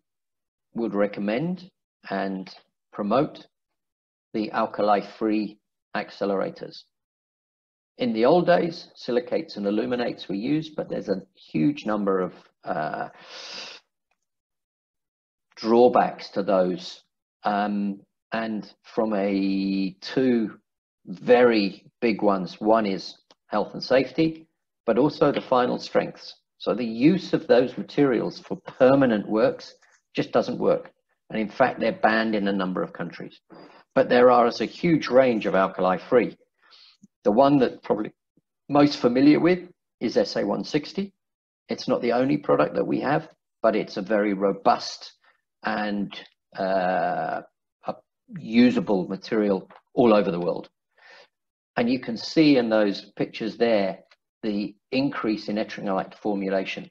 would recommend and promote the alkali-free accelerators. In the old days, silicates and aluminates were used, but there's a huge number of uh, drawbacks to those. Um, and from a two very big ones, one is health and safety, but also the final strengths. So the use of those materials for permanent works just doesn't work. And in fact, they're banned in a number of countries. But there are a huge range of alkali-free. The one that probably most familiar with is SA160. It's not the only product that we have, but it's a very robust and uh, usable material all over the world. And you can see in those pictures there the increase in ettringite formulation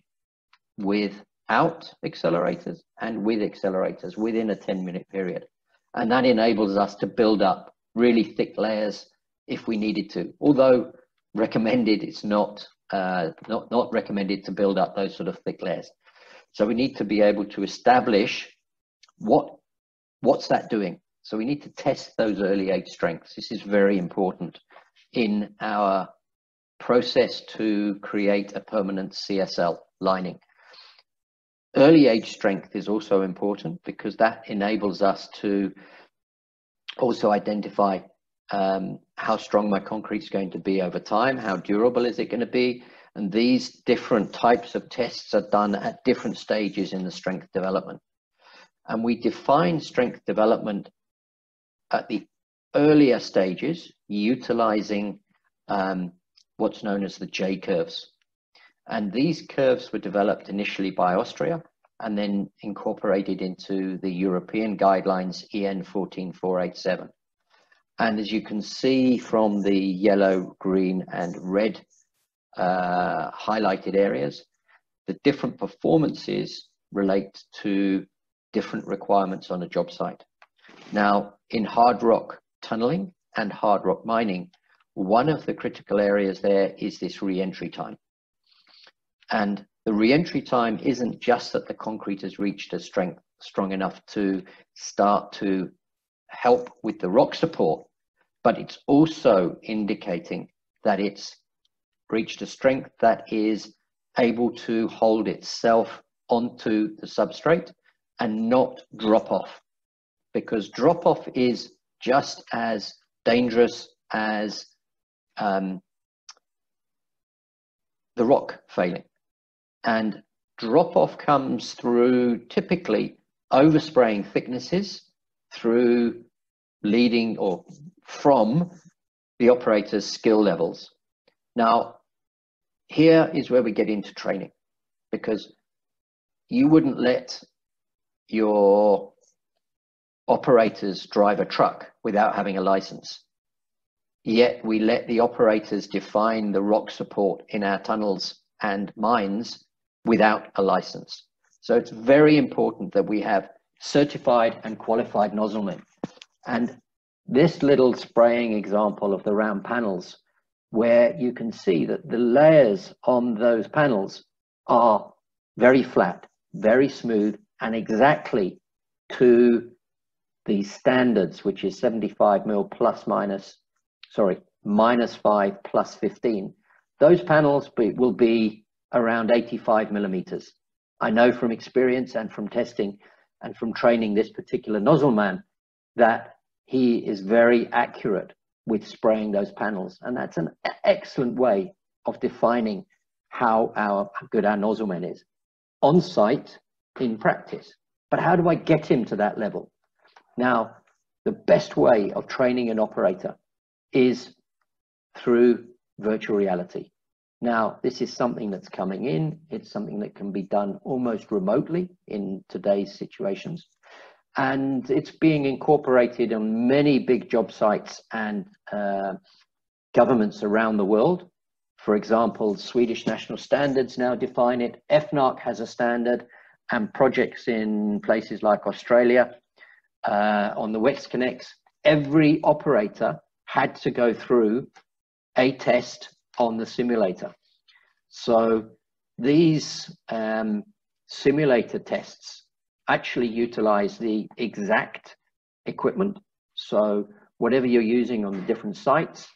without accelerators and with accelerators within a 10 minute period. And that enables us to build up really thick layers if we needed to. Although recommended, it's not, uh, not, not recommended to build up those sort of thick layers. So we need to be able to establish what, what's that doing? So we need to test those early age strengths. This is very important in our process to create a permanent CSL lining. Early age strength is also important because that enables us to also identify um, how strong my concrete is going to be over time, how durable is it going to be, and these different types of tests are done at different stages in the strength development. And we define strength development at the earlier stages, utilizing um, what's known as the J curves. And these curves were developed initially by Austria and then incorporated into the European guidelines EN 14487. And as you can see from the yellow, green, and red uh, highlighted areas, the different performances relate to different requirements on a job site. Now, in hard rock tunneling and hard rock mining, one of the critical areas there is this re-entry time. And the re-entry time isn't just that the concrete has reached a strength strong enough to start to help with the rock support, but it's also indicating that it's reached a strength that is able to hold itself onto the substrate and not drop off because drop off is just as dangerous as um, the rock failing. And drop off comes through typically overspraying thicknesses through leading or from the operator's skill levels. Now, here is where we get into training because you wouldn't let your operators drive a truck without having a license. Yet we let the operators define the rock support in our tunnels and mines without a license. So it's very important that we have certified and qualified nozzlemen. And this little spraying example of the round panels, where you can see that the layers on those panels are very flat, very smooth, and exactly to the standards, which is 75 mil plus minus, sorry, minus 5 plus 15. Those panels be, will be around 85 millimeters. I know from experience and from testing and from training this particular nozzle man that he is very accurate with spraying those panels. And that's an excellent way of defining how our how good our nozzle man is on site in practice. But how do I get him to that level? Now, the best way of training an operator is through virtual reality. Now, this is something that's coming in. It's something that can be done almost remotely in today's situations. And it's being incorporated on many big job sites and uh, governments around the world. For example, Swedish national standards now define it. EFNARC has a standard and projects in places like Australia uh, on the WestConnex, every operator had to go through a test on the simulator. So these um, simulator tests actually utilize the exact equipment. So whatever you're using on the different sites,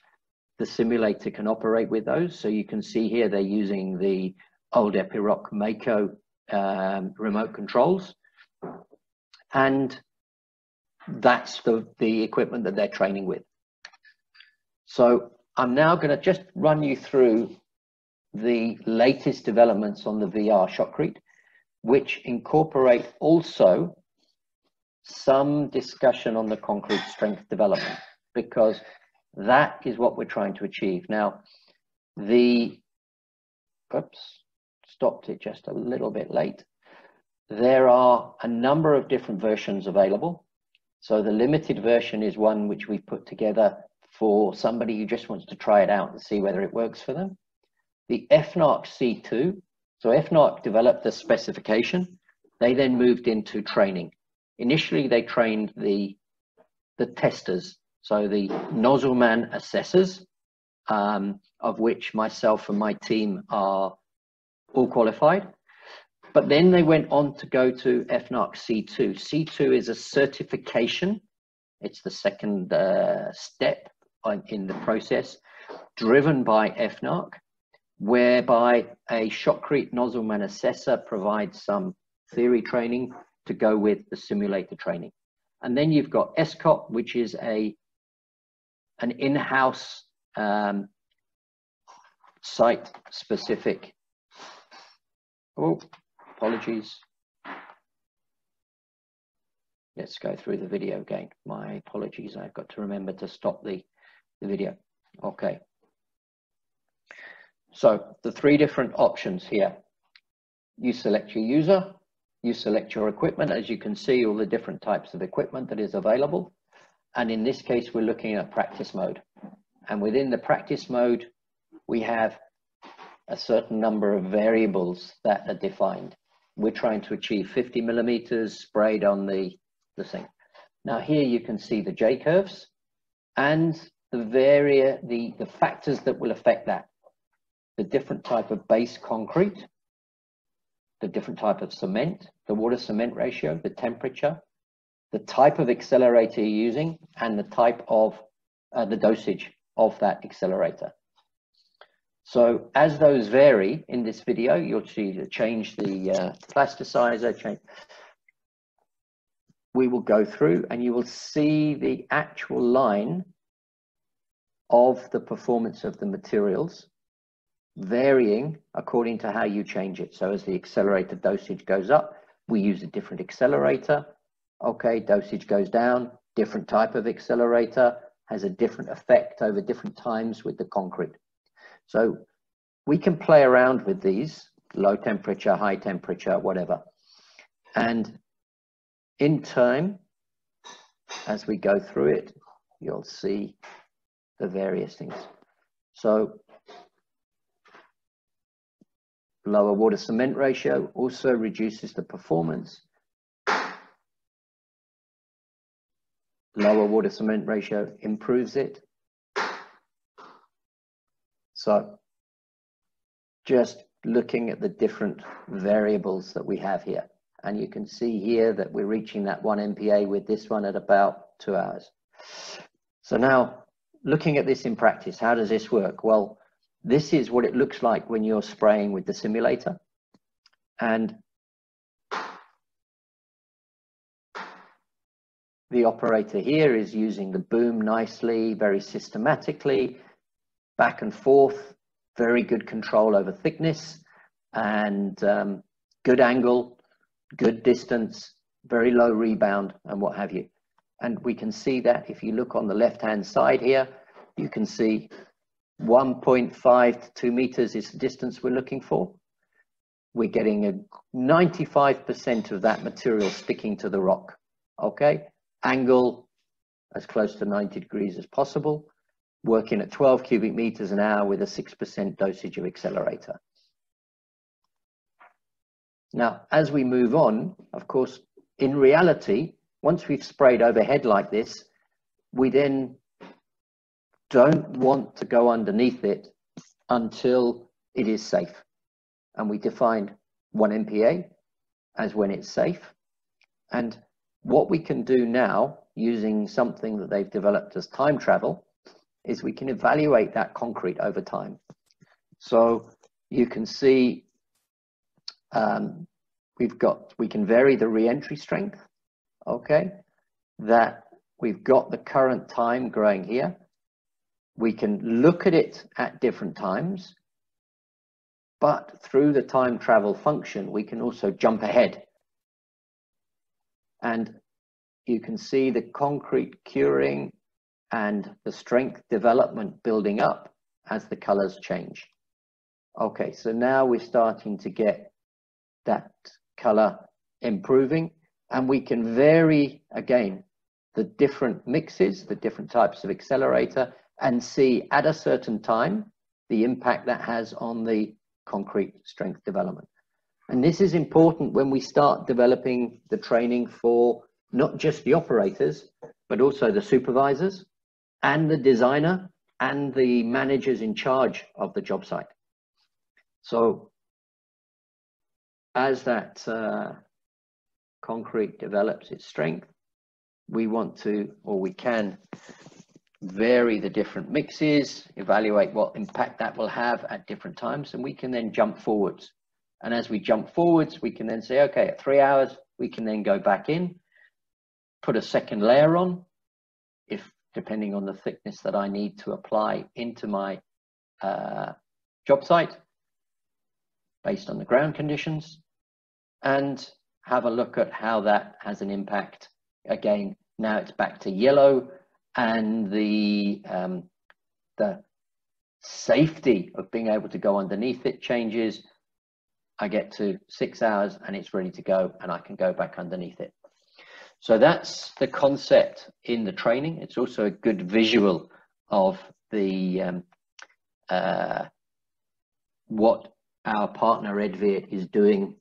the simulator can operate with those. So you can see here they're using the old Epiroc Meyco um, remote controls. And that's the, the equipment that they're training with. So I'm now going to just run you through the latest developments on the VR shotcrete, which incorporate also some discussion on the concrete strength development, because that is what we're trying to achieve. Now, the, oops, stopped it just a little bit late. There are a number of different versions available. So the limited version is one which we've put together for somebody who just wants to try it out and see whether it works for them. The EFNARC C2, so EFNARC developed the specification. They then moved into training. Initially, they trained the, the testers, so the nozzle man assessors, um, of which myself and my team are all qualified. But then they went on to go to EFNARC C2. C2 is a certification. It's the second uh, step in the process, driven by EFNARC, whereby a shotcrete nozzleman assessor provides some theory training to go with the simulator training. And then you've got SCOT, which is a an in-house um, site-specific. Oh, apologies. Let's go through the video again. My apologies. I've got to remember to stop the, the video. Okay. So the three different options here. You select your user, you select your equipment. As you can see, all the different types of equipment that is available. And in this case, we're looking at practice mode. And within the practice mode, we have a certain number of variables that are defined. We're trying to achieve 50 millimeters sprayed on the, the thing. Now here you can see the J-curves and the varia, the, the factors that will affect that. The different type of base concrete, the different type of cement, the water cement ratio, the temperature, the type of accelerator you're using, and the type of uh, the dosage of that accelerator. So as those vary in this video, you'll see change the uh, plasticizer, change. We will go through and you will see the actual line of the performance of the materials varying according to how you change it. So as the accelerator dosage goes up, we use a different accelerator. Okay, dosage goes down, different type of accelerator has a different effect over different times with the concrete. So we can play around with these, low temperature, high temperature, whatever. And in time, as we go through it, you'll see the various things. So lower water cement ratio also reduces the performance. Lower water cement ratio improves it. So just looking at the different variables that we have here. And you can see here that we're reaching that one MPa with this one at about two hours. So now looking at this in practice, how does this work? Well, this is what it looks like when you're spraying with the simulator. And the operator here is using the boom nicely, very systematically, back and forth, very good control over thickness and um, good angle, good distance, very low rebound and what have you. And we can see that if you look on the left-hand side here, you can see 1.5 to 2 meters is the distance we're looking for. We're getting a 95% of that material sticking to the rock. Okay, angle as close to 90 degrees as possible, working at 12 cubic meters an hour with a 6% dosage of accelerator. Now, as we move on, of course, in reality, once we've sprayed overhead like this, we then don't want to go underneath it until it is safe. And we defined 1 MPa as when it's safe. And what we can do now using something that they've developed as time travel is we can evaluate that concrete over time. So you can see um, we've got, we can vary the re-entry strength, okay? That we've got the current time growing here we can look at it at different times, but through the time travel function, we can also jump ahead. And you can see the concrete curing and the strength development building up as the colors change. Okay, so now we're starting to get that color improving and we can vary again the different mixes, the different types of accelerator and see at a certain time the impact that has on the concrete strength development. And this is important when we start developing the training for not just the operators, but also the supervisors and the designer and the managers in charge of the job site. So as that uh, concrete develops its strength, we want to, or we can vary the different mixes, evaluate what impact that will have at different times, and we can then jump forwards. And as we jump forwards, we can then say, okay, at three hours, we can then go back in, put a second layer on, if depending on the thickness that I need to apply into my uh, job site based on the ground conditions and have a look at how that has an impact. Again, now it's back to yellow and the, um, the safety of being able to go underneath it changes. I get to six hours and it's ready to go and I can go back underneath it. So that's the concept in the training. It's also a good visual of the um, uh, what our partner Edveer is doing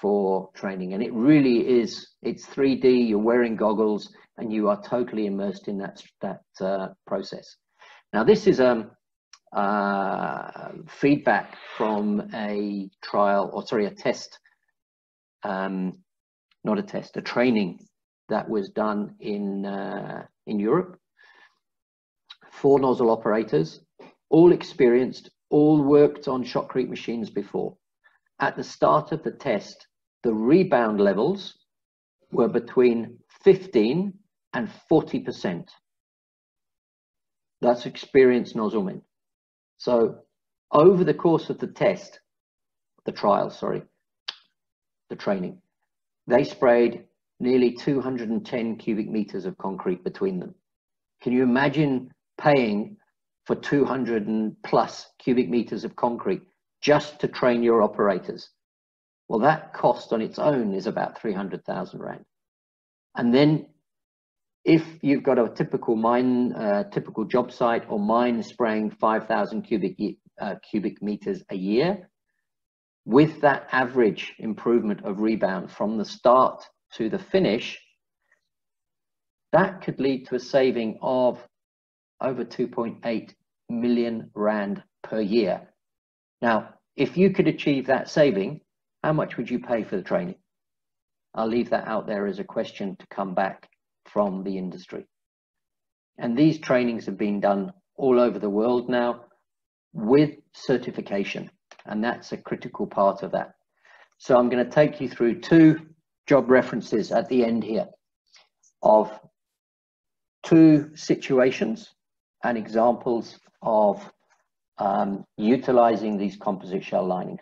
for training. And it really is, it's 3D, you're wearing goggles and you are totally immersed in that, that uh, process. Now this is um, uh, feedback from a trial, or sorry, a test, um, not a test, a training that was done in, uh, in Europe. Four nozzle operators, all experienced, all worked on shotcrete machines before. At the start of the test, the rebound levels were between 15 and 40%. That's experienced nozzlemen. So over the course of the test, the trial, sorry, the training, they sprayed nearly 210 cubic meters of concrete between them. Can you imagine paying for 200 and plus cubic meters of concrete just to train your operators? Well, that cost on its own is about 300,000 Rand. And then if you've got a typical mine, uh, typical job site or mine spraying 5,000 cubic, uh, cubic meters a year, with that average improvement of rebound from the start to the finish, that could lead to a saving of over 2.8 million Rand per year. Now, if you could achieve that saving, how much would you pay for the training? I'll leave that out there as a question to come back from the industry. And these trainings have been done all over the world now with certification, and that's a critical part of that. So I'm going to take you through two job references at the end here of two situations and examples of um, utilizing these composite shell linings.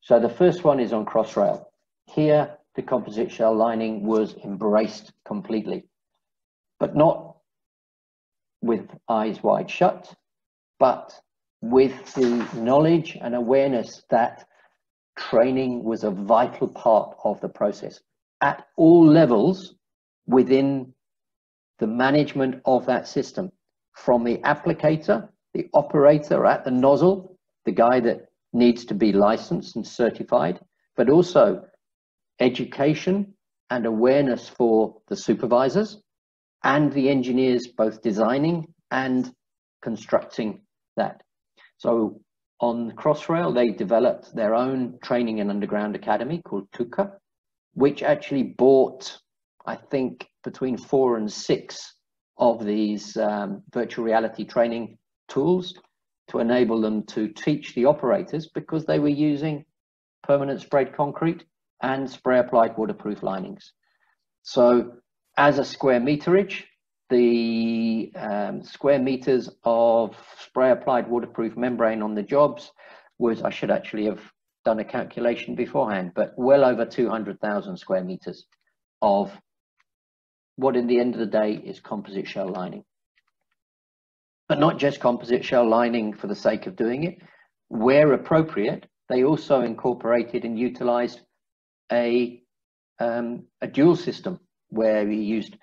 So the first one is on Crossrail. Here, the composite shell lining was embraced completely, but not with eyes wide shut, but with the knowledge and awareness that training was a vital part of the process at all levels within the management of that system from the applicator, the operator at the nozzle, the guy that needs to be licensed and certified, but also education and awareness for the supervisors and the engineers both designing and constructing that. So on Crossrail, they developed their own training and underground academy called TUCA, which actually bought, I think, between four and six of these um, virtual reality training tools to enable them to teach the operators because they were using permanent sprayed concrete and spray applied waterproof linings. So as a square meterage, the um, square meters of spray applied waterproof membrane on the jobs was, I should actually have done a calculation beforehand, but well over 200,000 square meters of what in the end of the day is composite shell lining. But not just composite shell lining for the sake of doing it. Where appropriate, they also incorporated and utilized a, um, a dual system where we used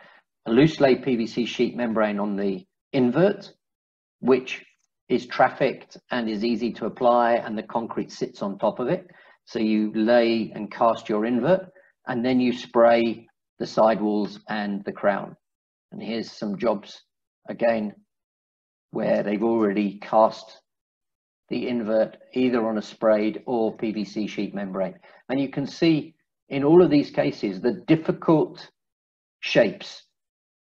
a loose lay PVC sheet membrane on the invert, which is trafficked and is easy to apply and the concrete sits on top of it. So you lay and cast your invert and then you spray the sidewalls and the crown. And here's some jobs again where they've already cast the invert either on a sprayed or PVC sheet membrane. And you can see in all of these cases the difficult shapes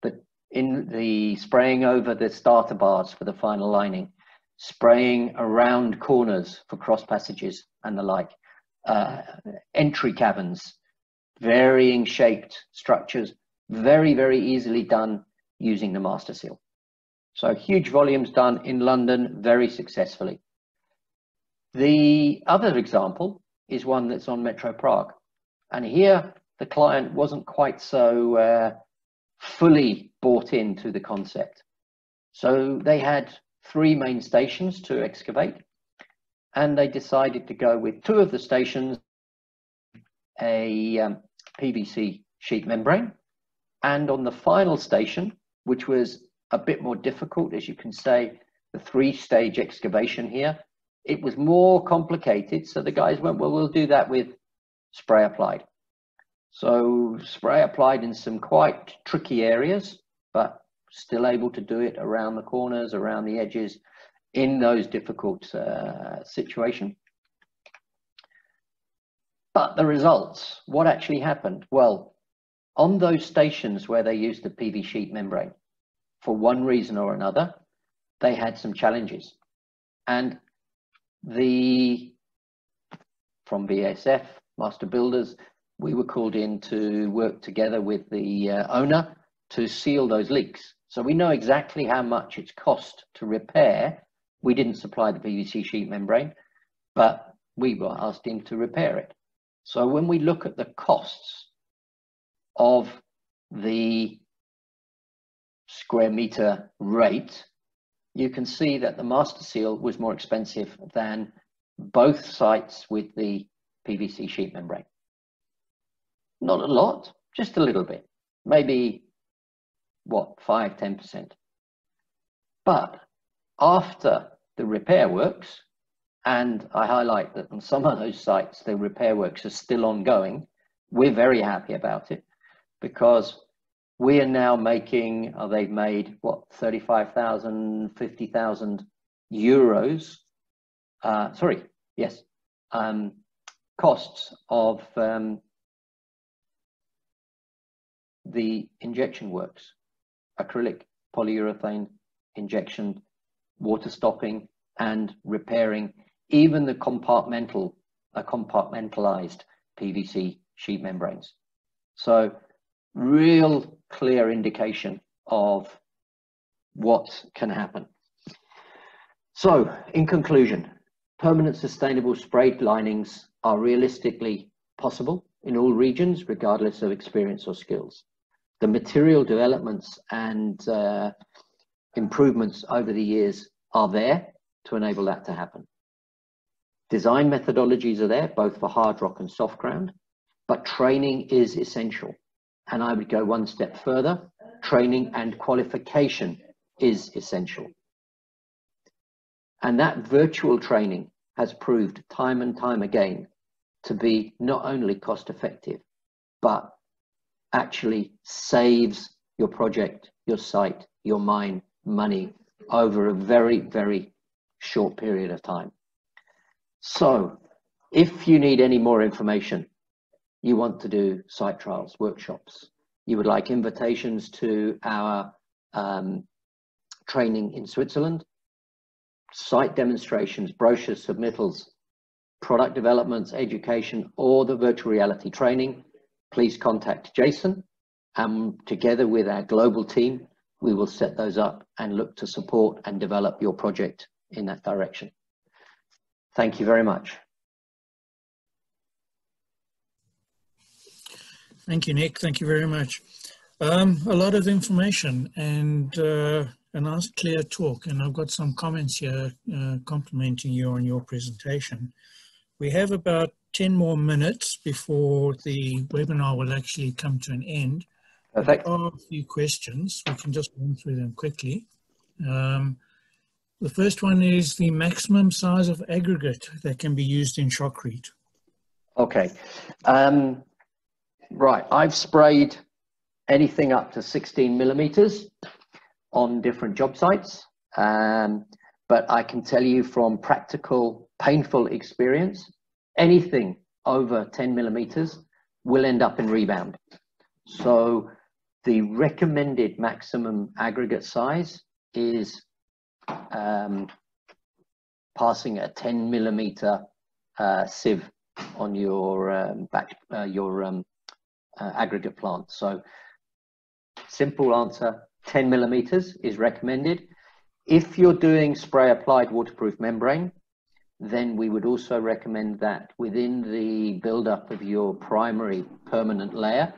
that in the spraying over the starter bars for the final lining. spraying around corners for cross passages and the like, uh, entry caverns, varying shaped structures, very, very easily done using the master seal. So huge volumes done in London very successfully. The other example is one that's on Metro Prague. And here the client wasn't quite so uh, fully bought into the concept. So they had three main stations to excavate and they decided to go with two of the stations, a um, PVC sheet membrane, and on the final station, which was a bit more difficult, as you can say, the three-stage excavation here, it was more complicated. So the guys went, well, we'll do that with spray applied. So spray applied in some quite tricky areas, but still able to do it around the corners, around the edges, in those difficult uh, situations. But the results, what actually happened? Well, on those stations where they used the PV sheet membrane, for one reason or another, they had some challenges. And the, from BASF, Master Builders, we were called in to work together with the uh, owner to seal those leaks. So we know exactly how much it's cost to repair. We didn't supply the PVC sheet membrane, but we were asked him to repair it. So when we look at the costs of the square meter rate, you can see that the master seal was more expensive than both sites with the PVC sheet membrane. Not a lot, just a little bit, maybe what, 5 10%. But after the repair works, and I highlight that on some of those sites, the repair works are still ongoing. We're very happy about it because we are now making, uh, they've made what, 35,000, 50,000 euros, uh, sorry, yes, um, costs of um, the injection works, acrylic, polyurethane, injection, water stopping, and repairing even the compartmental, uh, compartmentalized PVC sheet membranes. So real clear indication of what can happen. So in conclusion, permanent sustainable sprayed linings are realistically possible in all regions, regardless of experience or skills. The material developments and uh, improvements over the years are there to enable that to happen. Design methodologies are there, both for hard rock and soft ground, but training is essential. And I would go one step further, training and qualification is essential. And that virtual training has proved time and time again to be not only cost effective, but actually saves your project, your site, your mine money over a very, very short period of time. So if you need any more information, you want to do site trials, workshops, you would like invitations to our um, training in Switzerland, site demonstrations, brochures, submittals, product developments, education, or the virtual reality training, please contact Jason. And together with our global team, we will set those up and look to support and develop your project in that direction. Thank you very much. Thank you, Nick. Thank you very much. Um, a lot of information and uh, a nice clear talk. And I've got some comments here uh, complimenting you on your presentation. We have about 10 more minutes before the webinar will actually come to an end. Perfect. There are a few questions. We can just run through them quickly. Um, the first one is the maximum size of aggregate that can be used in shotcrete. Okay. Um, Right, I've sprayed anything up to 16 millimeters on different job sites. Um, but I can tell you from practical, painful experience, anything over 10 millimeters will end up in rebound. So the recommended maximum aggregate size is um, passing a 10 millimeter uh, sieve on your um, back, uh, your um, uh, aggregate plant. So simple answer, 10 millimeters is recommended. If you're doing spray applied waterproof membrane, then we would also recommend that within the buildup of your primary permanent layer,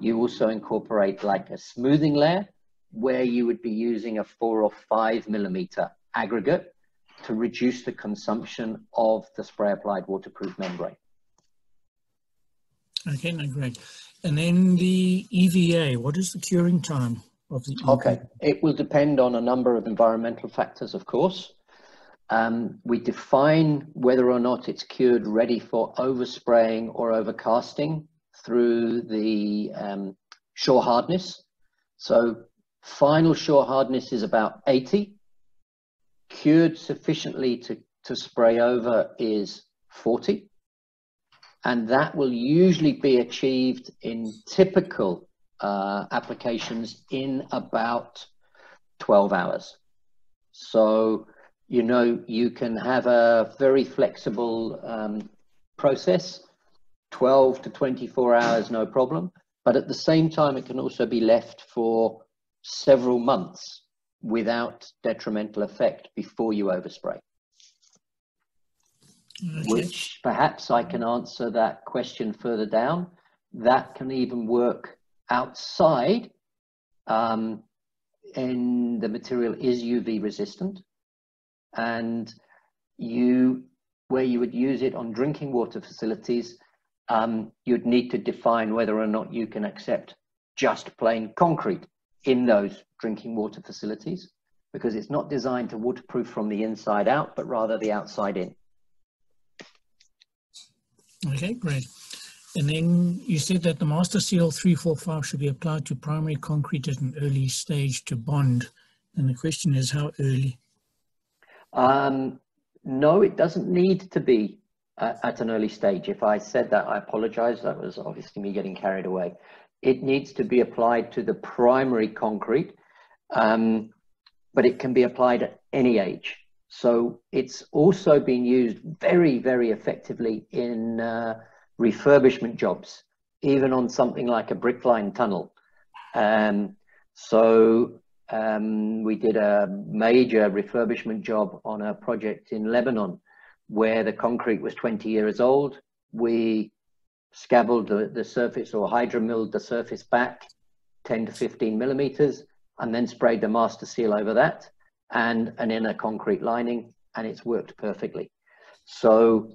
you also incorporate like a smoothing layer where you would be using a four or five millimeter aggregate to reduce the consumption of the spray applied waterproof membrane. Okay, no, great. And then the EVA, what is the curing time of the EVA? Okay, it will depend on a number of environmental factors, of course. Um, we define whether or not it's cured ready for overspraying or overcasting through the um, shore hardness. So final shore hardness is about 80. Cured sufficiently to, to spray over is 40. And that will usually be achieved in typical uh, applications in about 12 hours. So, you know, you can have a very flexible um, process, 12 to 24 hours, no problem. But at the same time, it can also be left for several months without detrimental effect before you overspray. Okay. Which perhaps I can answer that question further down. That can even work outside um, and the material is UV resistant and you where you would use it on drinking water facilities um, you'd need to define whether or not you can accept just plain concrete in those drinking water facilities because it's not designed to waterproof from the inside out but rather the outside in okay great and then you said that the master seal 345 should be applied to primary concrete at an early stage to bond. And the question is how early? Um, no, it doesn't need to be uh, at an early stage. If I said that, I apologize. That was obviously me getting carried away. It needs to be applied to the primary concrete, um, but it can be applied at any age. So it's also been used very, very effectively in uh, refurbishment jobs, even on something like a brickline tunnel. Um, so um, we did a major refurbishment job on a project in Lebanon where the concrete was 20 years old. We scabbled the, the surface or hydromilled the surface back 10 to 15 millimeters and then sprayed the master seal over that and an inner concrete lining and it's worked perfectly. So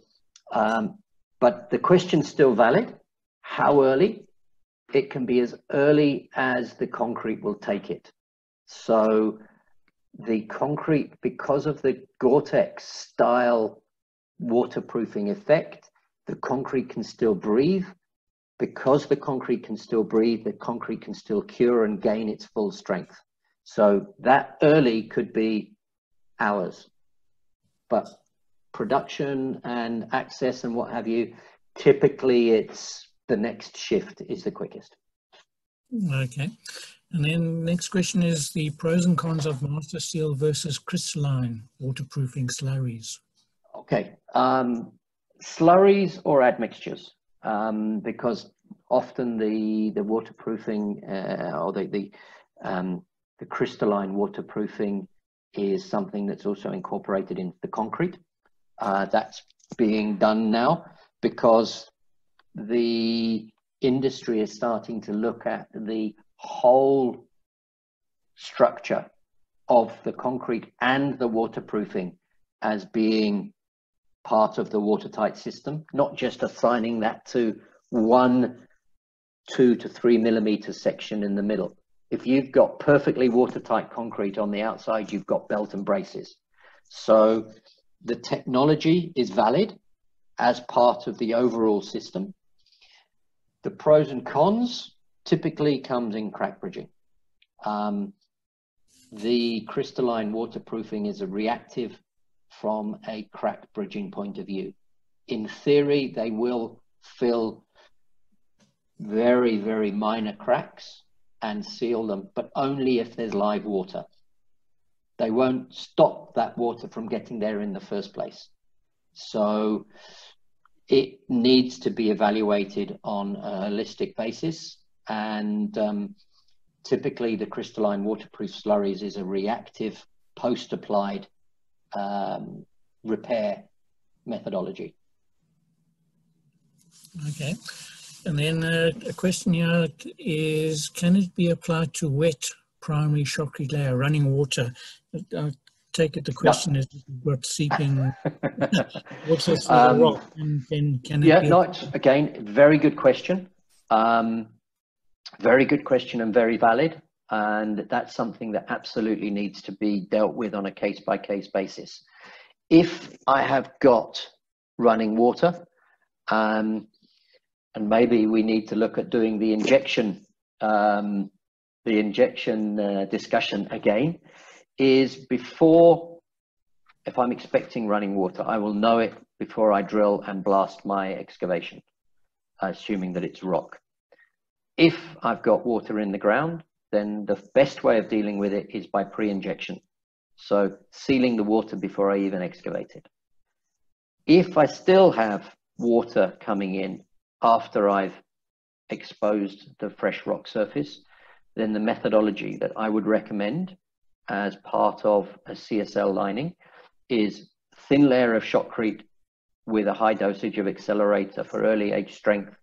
um, but the question's still valid. How early? It can be as early as the concrete will take it. So the concrete, because of the Gore-Tex style waterproofing effect, the concrete can still breathe. Because the concrete can still breathe, the concrete can still cure and gain its full strength. So that early could be hours. But production and access and what have you, typically it's the next shift is the quickest. Okay. And then next question is the pros and cons of master seal versus crystalline waterproofing slurries. Okay. Um, slurries or admixtures, um, because often the, the waterproofing uh, or the, the, um, the crystalline waterproofing is something that's also incorporated into the concrete. Uh, that's being done now because the industry is starting to look at the whole structure of the concrete and the waterproofing as being part of the watertight system, not just assigning that to one two to three millimeter section in the middle. If you've got perfectly watertight concrete on the outside, you've got belt and braces. So the technology is valid as part of the overall system. The pros and cons typically comes in crack bridging. Um, the crystalline waterproofing is a reactive from a crack bridging point of view. In theory, they will fill very, very minor cracks and seal them, but only if there's live water they won't stop that water from getting there in the first place. So it needs to be evaluated on a holistic basis. And um, typically, the crystalline waterproof slurries is a reactive post applied um, repair methodology. Okay. And then uh, a question here is, can it be applied to wet primary shotcrete layer, running water? I take it the question is what seeping water through um, the rock, and then can it Yeah, no, again, very good question. Um, very good question and very valid. And that's something that absolutely needs to be dealt with on a case by case basis. If I have got running water, um, and maybe we need to look at doing the injection um, the injection uh, discussion again is before if I'm expecting running water I will know it before I drill and blast my excavation assuming that it's rock. If I've got water in the ground then the best way of dealing with it is by pre-injection. So sealing the water before I even excavate it. If I still have water coming in after I've exposed the fresh rock surface, then the methodology that I would recommend as part of a CSL lining is thin layer of shotcrete with a high dosage of accelerator for early age strength,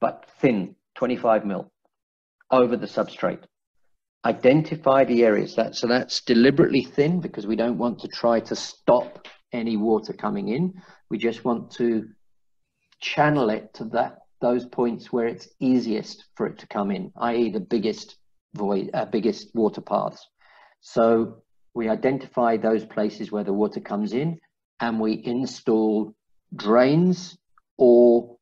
but thin, 25 mil, over the substrate. Identify the areas that so that's deliberately thin because we don't want to try to stop any water coming in. We just want to channel it to that those points where it's easiest for it to come in, i.e., the biggest void, uh, biggest water paths. So we identify those places where the water comes in, and we install drains or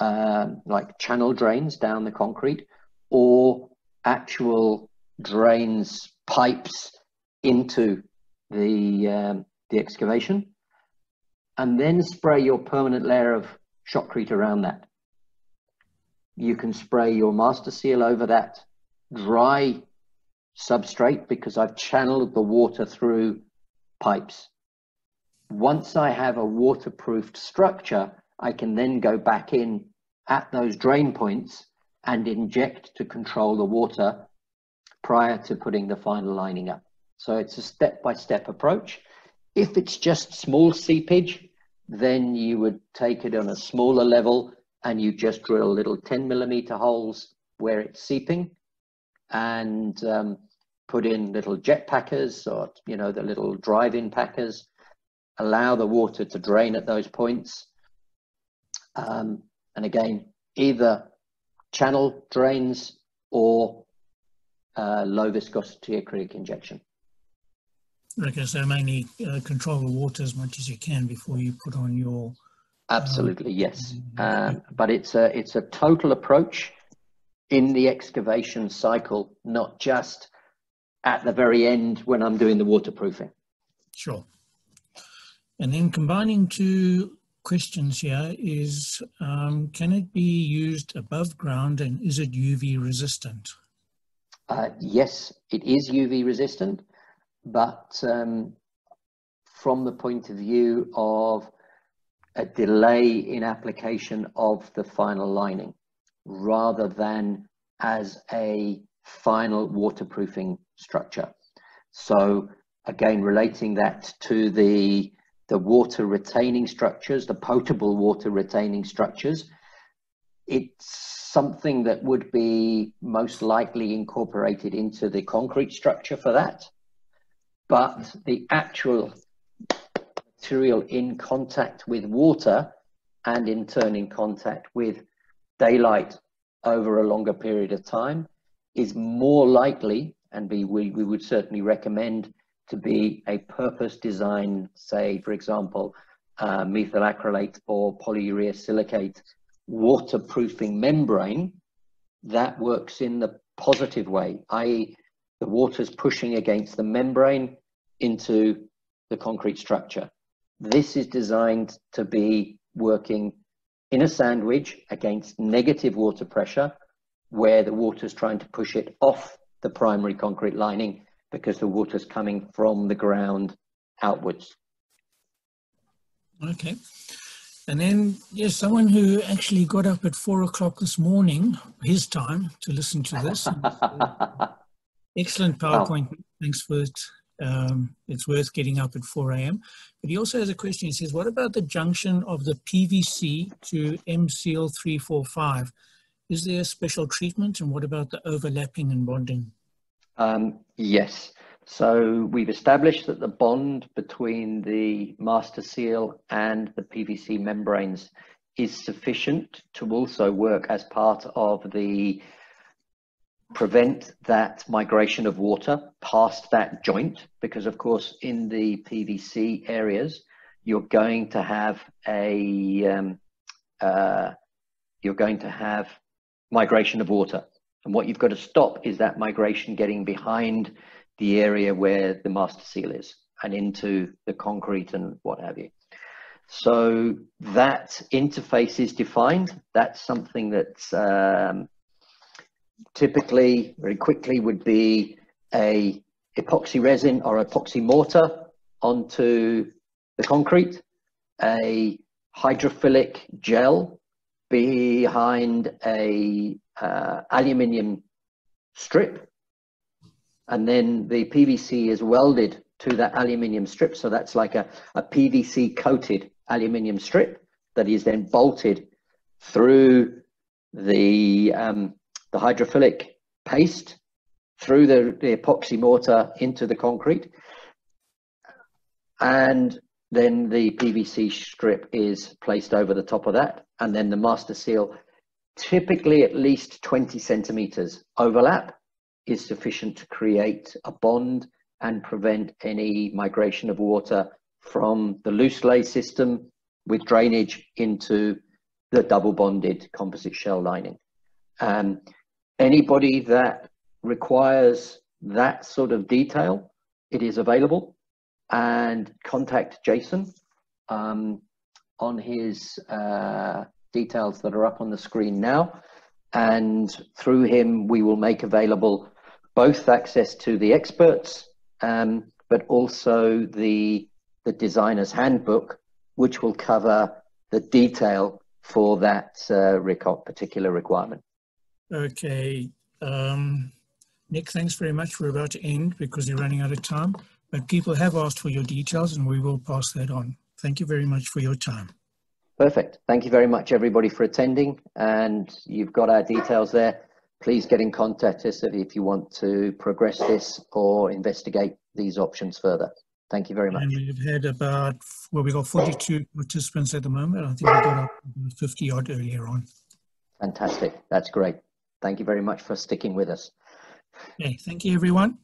uh, like channel drains down the concrete, or actual drains pipes into the um, the excavation, and then spray your permanent layer of shotcrete around that. You can spray your master seal over that dry substrate because I've channeled the water through pipes. Once I have a waterproofed structure, I can then go back in at those drain points and inject to control the water prior to putting the final lining up. So it's a step-by-step -step approach. If it's just small seepage, then you would take it on a smaller level and you just drill little 10 millimeter holes where it's seeping and um, put in little jet packers or, you know, the little drive-in packers, allow the water to drain at those points. Um, and again, either channel drains or uh, low viscosity acrylic injection. Okay, so mainly uh, control the water as much as you can before you put on your. Absolutely, um, yes. Um, but it's a it's a total approach in the excavation cycle, not just at the very end when I'm doing the waterproofing. Sure. And then combining two questions here is, um, can it be used above ground and is it UV resistant? Uh, yes, it is UV resistant but um, from the point of view of a delay in application of the final lining rather than as a final waterproofing structure. So again, relating that to the, the water retaining structures, the potable water retaining structures, it's something that would be most likely incorporated into the concrete structure for that but the actual material in contact with water and in turn in contact with daylight over a longer period of time is more likely and be, we, we would certainly recommend to be a purpose design, say, for example, uh, methyl acrylate or polyurea silicate waterproofing membrane that works in the positive way, i.e the water's pushing against the membrane into the concrete structure. This is designed to be working in a sandwich against negative water pressure where the water is trying to push it off the primary concrete lining because the water's coming from the ground outwards. Okay. And then, yes, someone who actually got up at four o'clock this morning, his time, to listen to this. Excellent PowerPoint. Oh. Thanks for it. Um, it's worth getting up at 4 a.m. But he also has a question. He says, what about the junction of the PVC to MCL 345? Is there a special treatment? And what about the overlapping and bonding? Um, yes. So we've established that the bond between the master seal and the PVC membranes is sufficient to also work as part of the prevent that migration of water past that joint because of course in the PVC areas you're going to have a um, uh, you're going to have migration of water and what you've got to stop is that migration getting behind the area where the master seal is and into the concrete and what have you. So that interface is defined. That's something that's um, typically, very quickly, would be a epoxy resin or epoxy mortar onto the concrete, a hydrophilic gel behind a uh, aluminium strip and then the PVC is welded to that aluminium strip. So that's like a, a PVC coated aluminium strip that is then bolted through the, um, the hydrophilic paste through the, the epoxy mortar into the concrete. And then the PVC strip is placed over the top of that. And then the master seal, typically at least 20 centimeters overlap is sufficient to create a bond and prevent any migration of water from the loose lay system with drainage into the double bonded composite shell lining. Um, anybody that requires that sort of detail, it is available and contact Jason um, on his uh, details that are up on the screen now. And through him, we will make available both access to the experts, um, but also the, the designer's handbook, which will cover the detail for that uh, particular requirement. Okay. Um, Nick, thanks very much. We're about to end because we're running out of time, but people have asked for your details and we will pass that on. Thank you very much for your time. Perfect. Thank you very much, everybody, for attending. And you've got our details there please get in contact us if you want to progress this or investigate these options further. Thank you very much. And we've had about, well, we've got 42 participants at the moment. I think we got up 50 odd earlier on. Fantastic. That's great. Thank you very much for sticking with us. Okay. Thank you, everyone.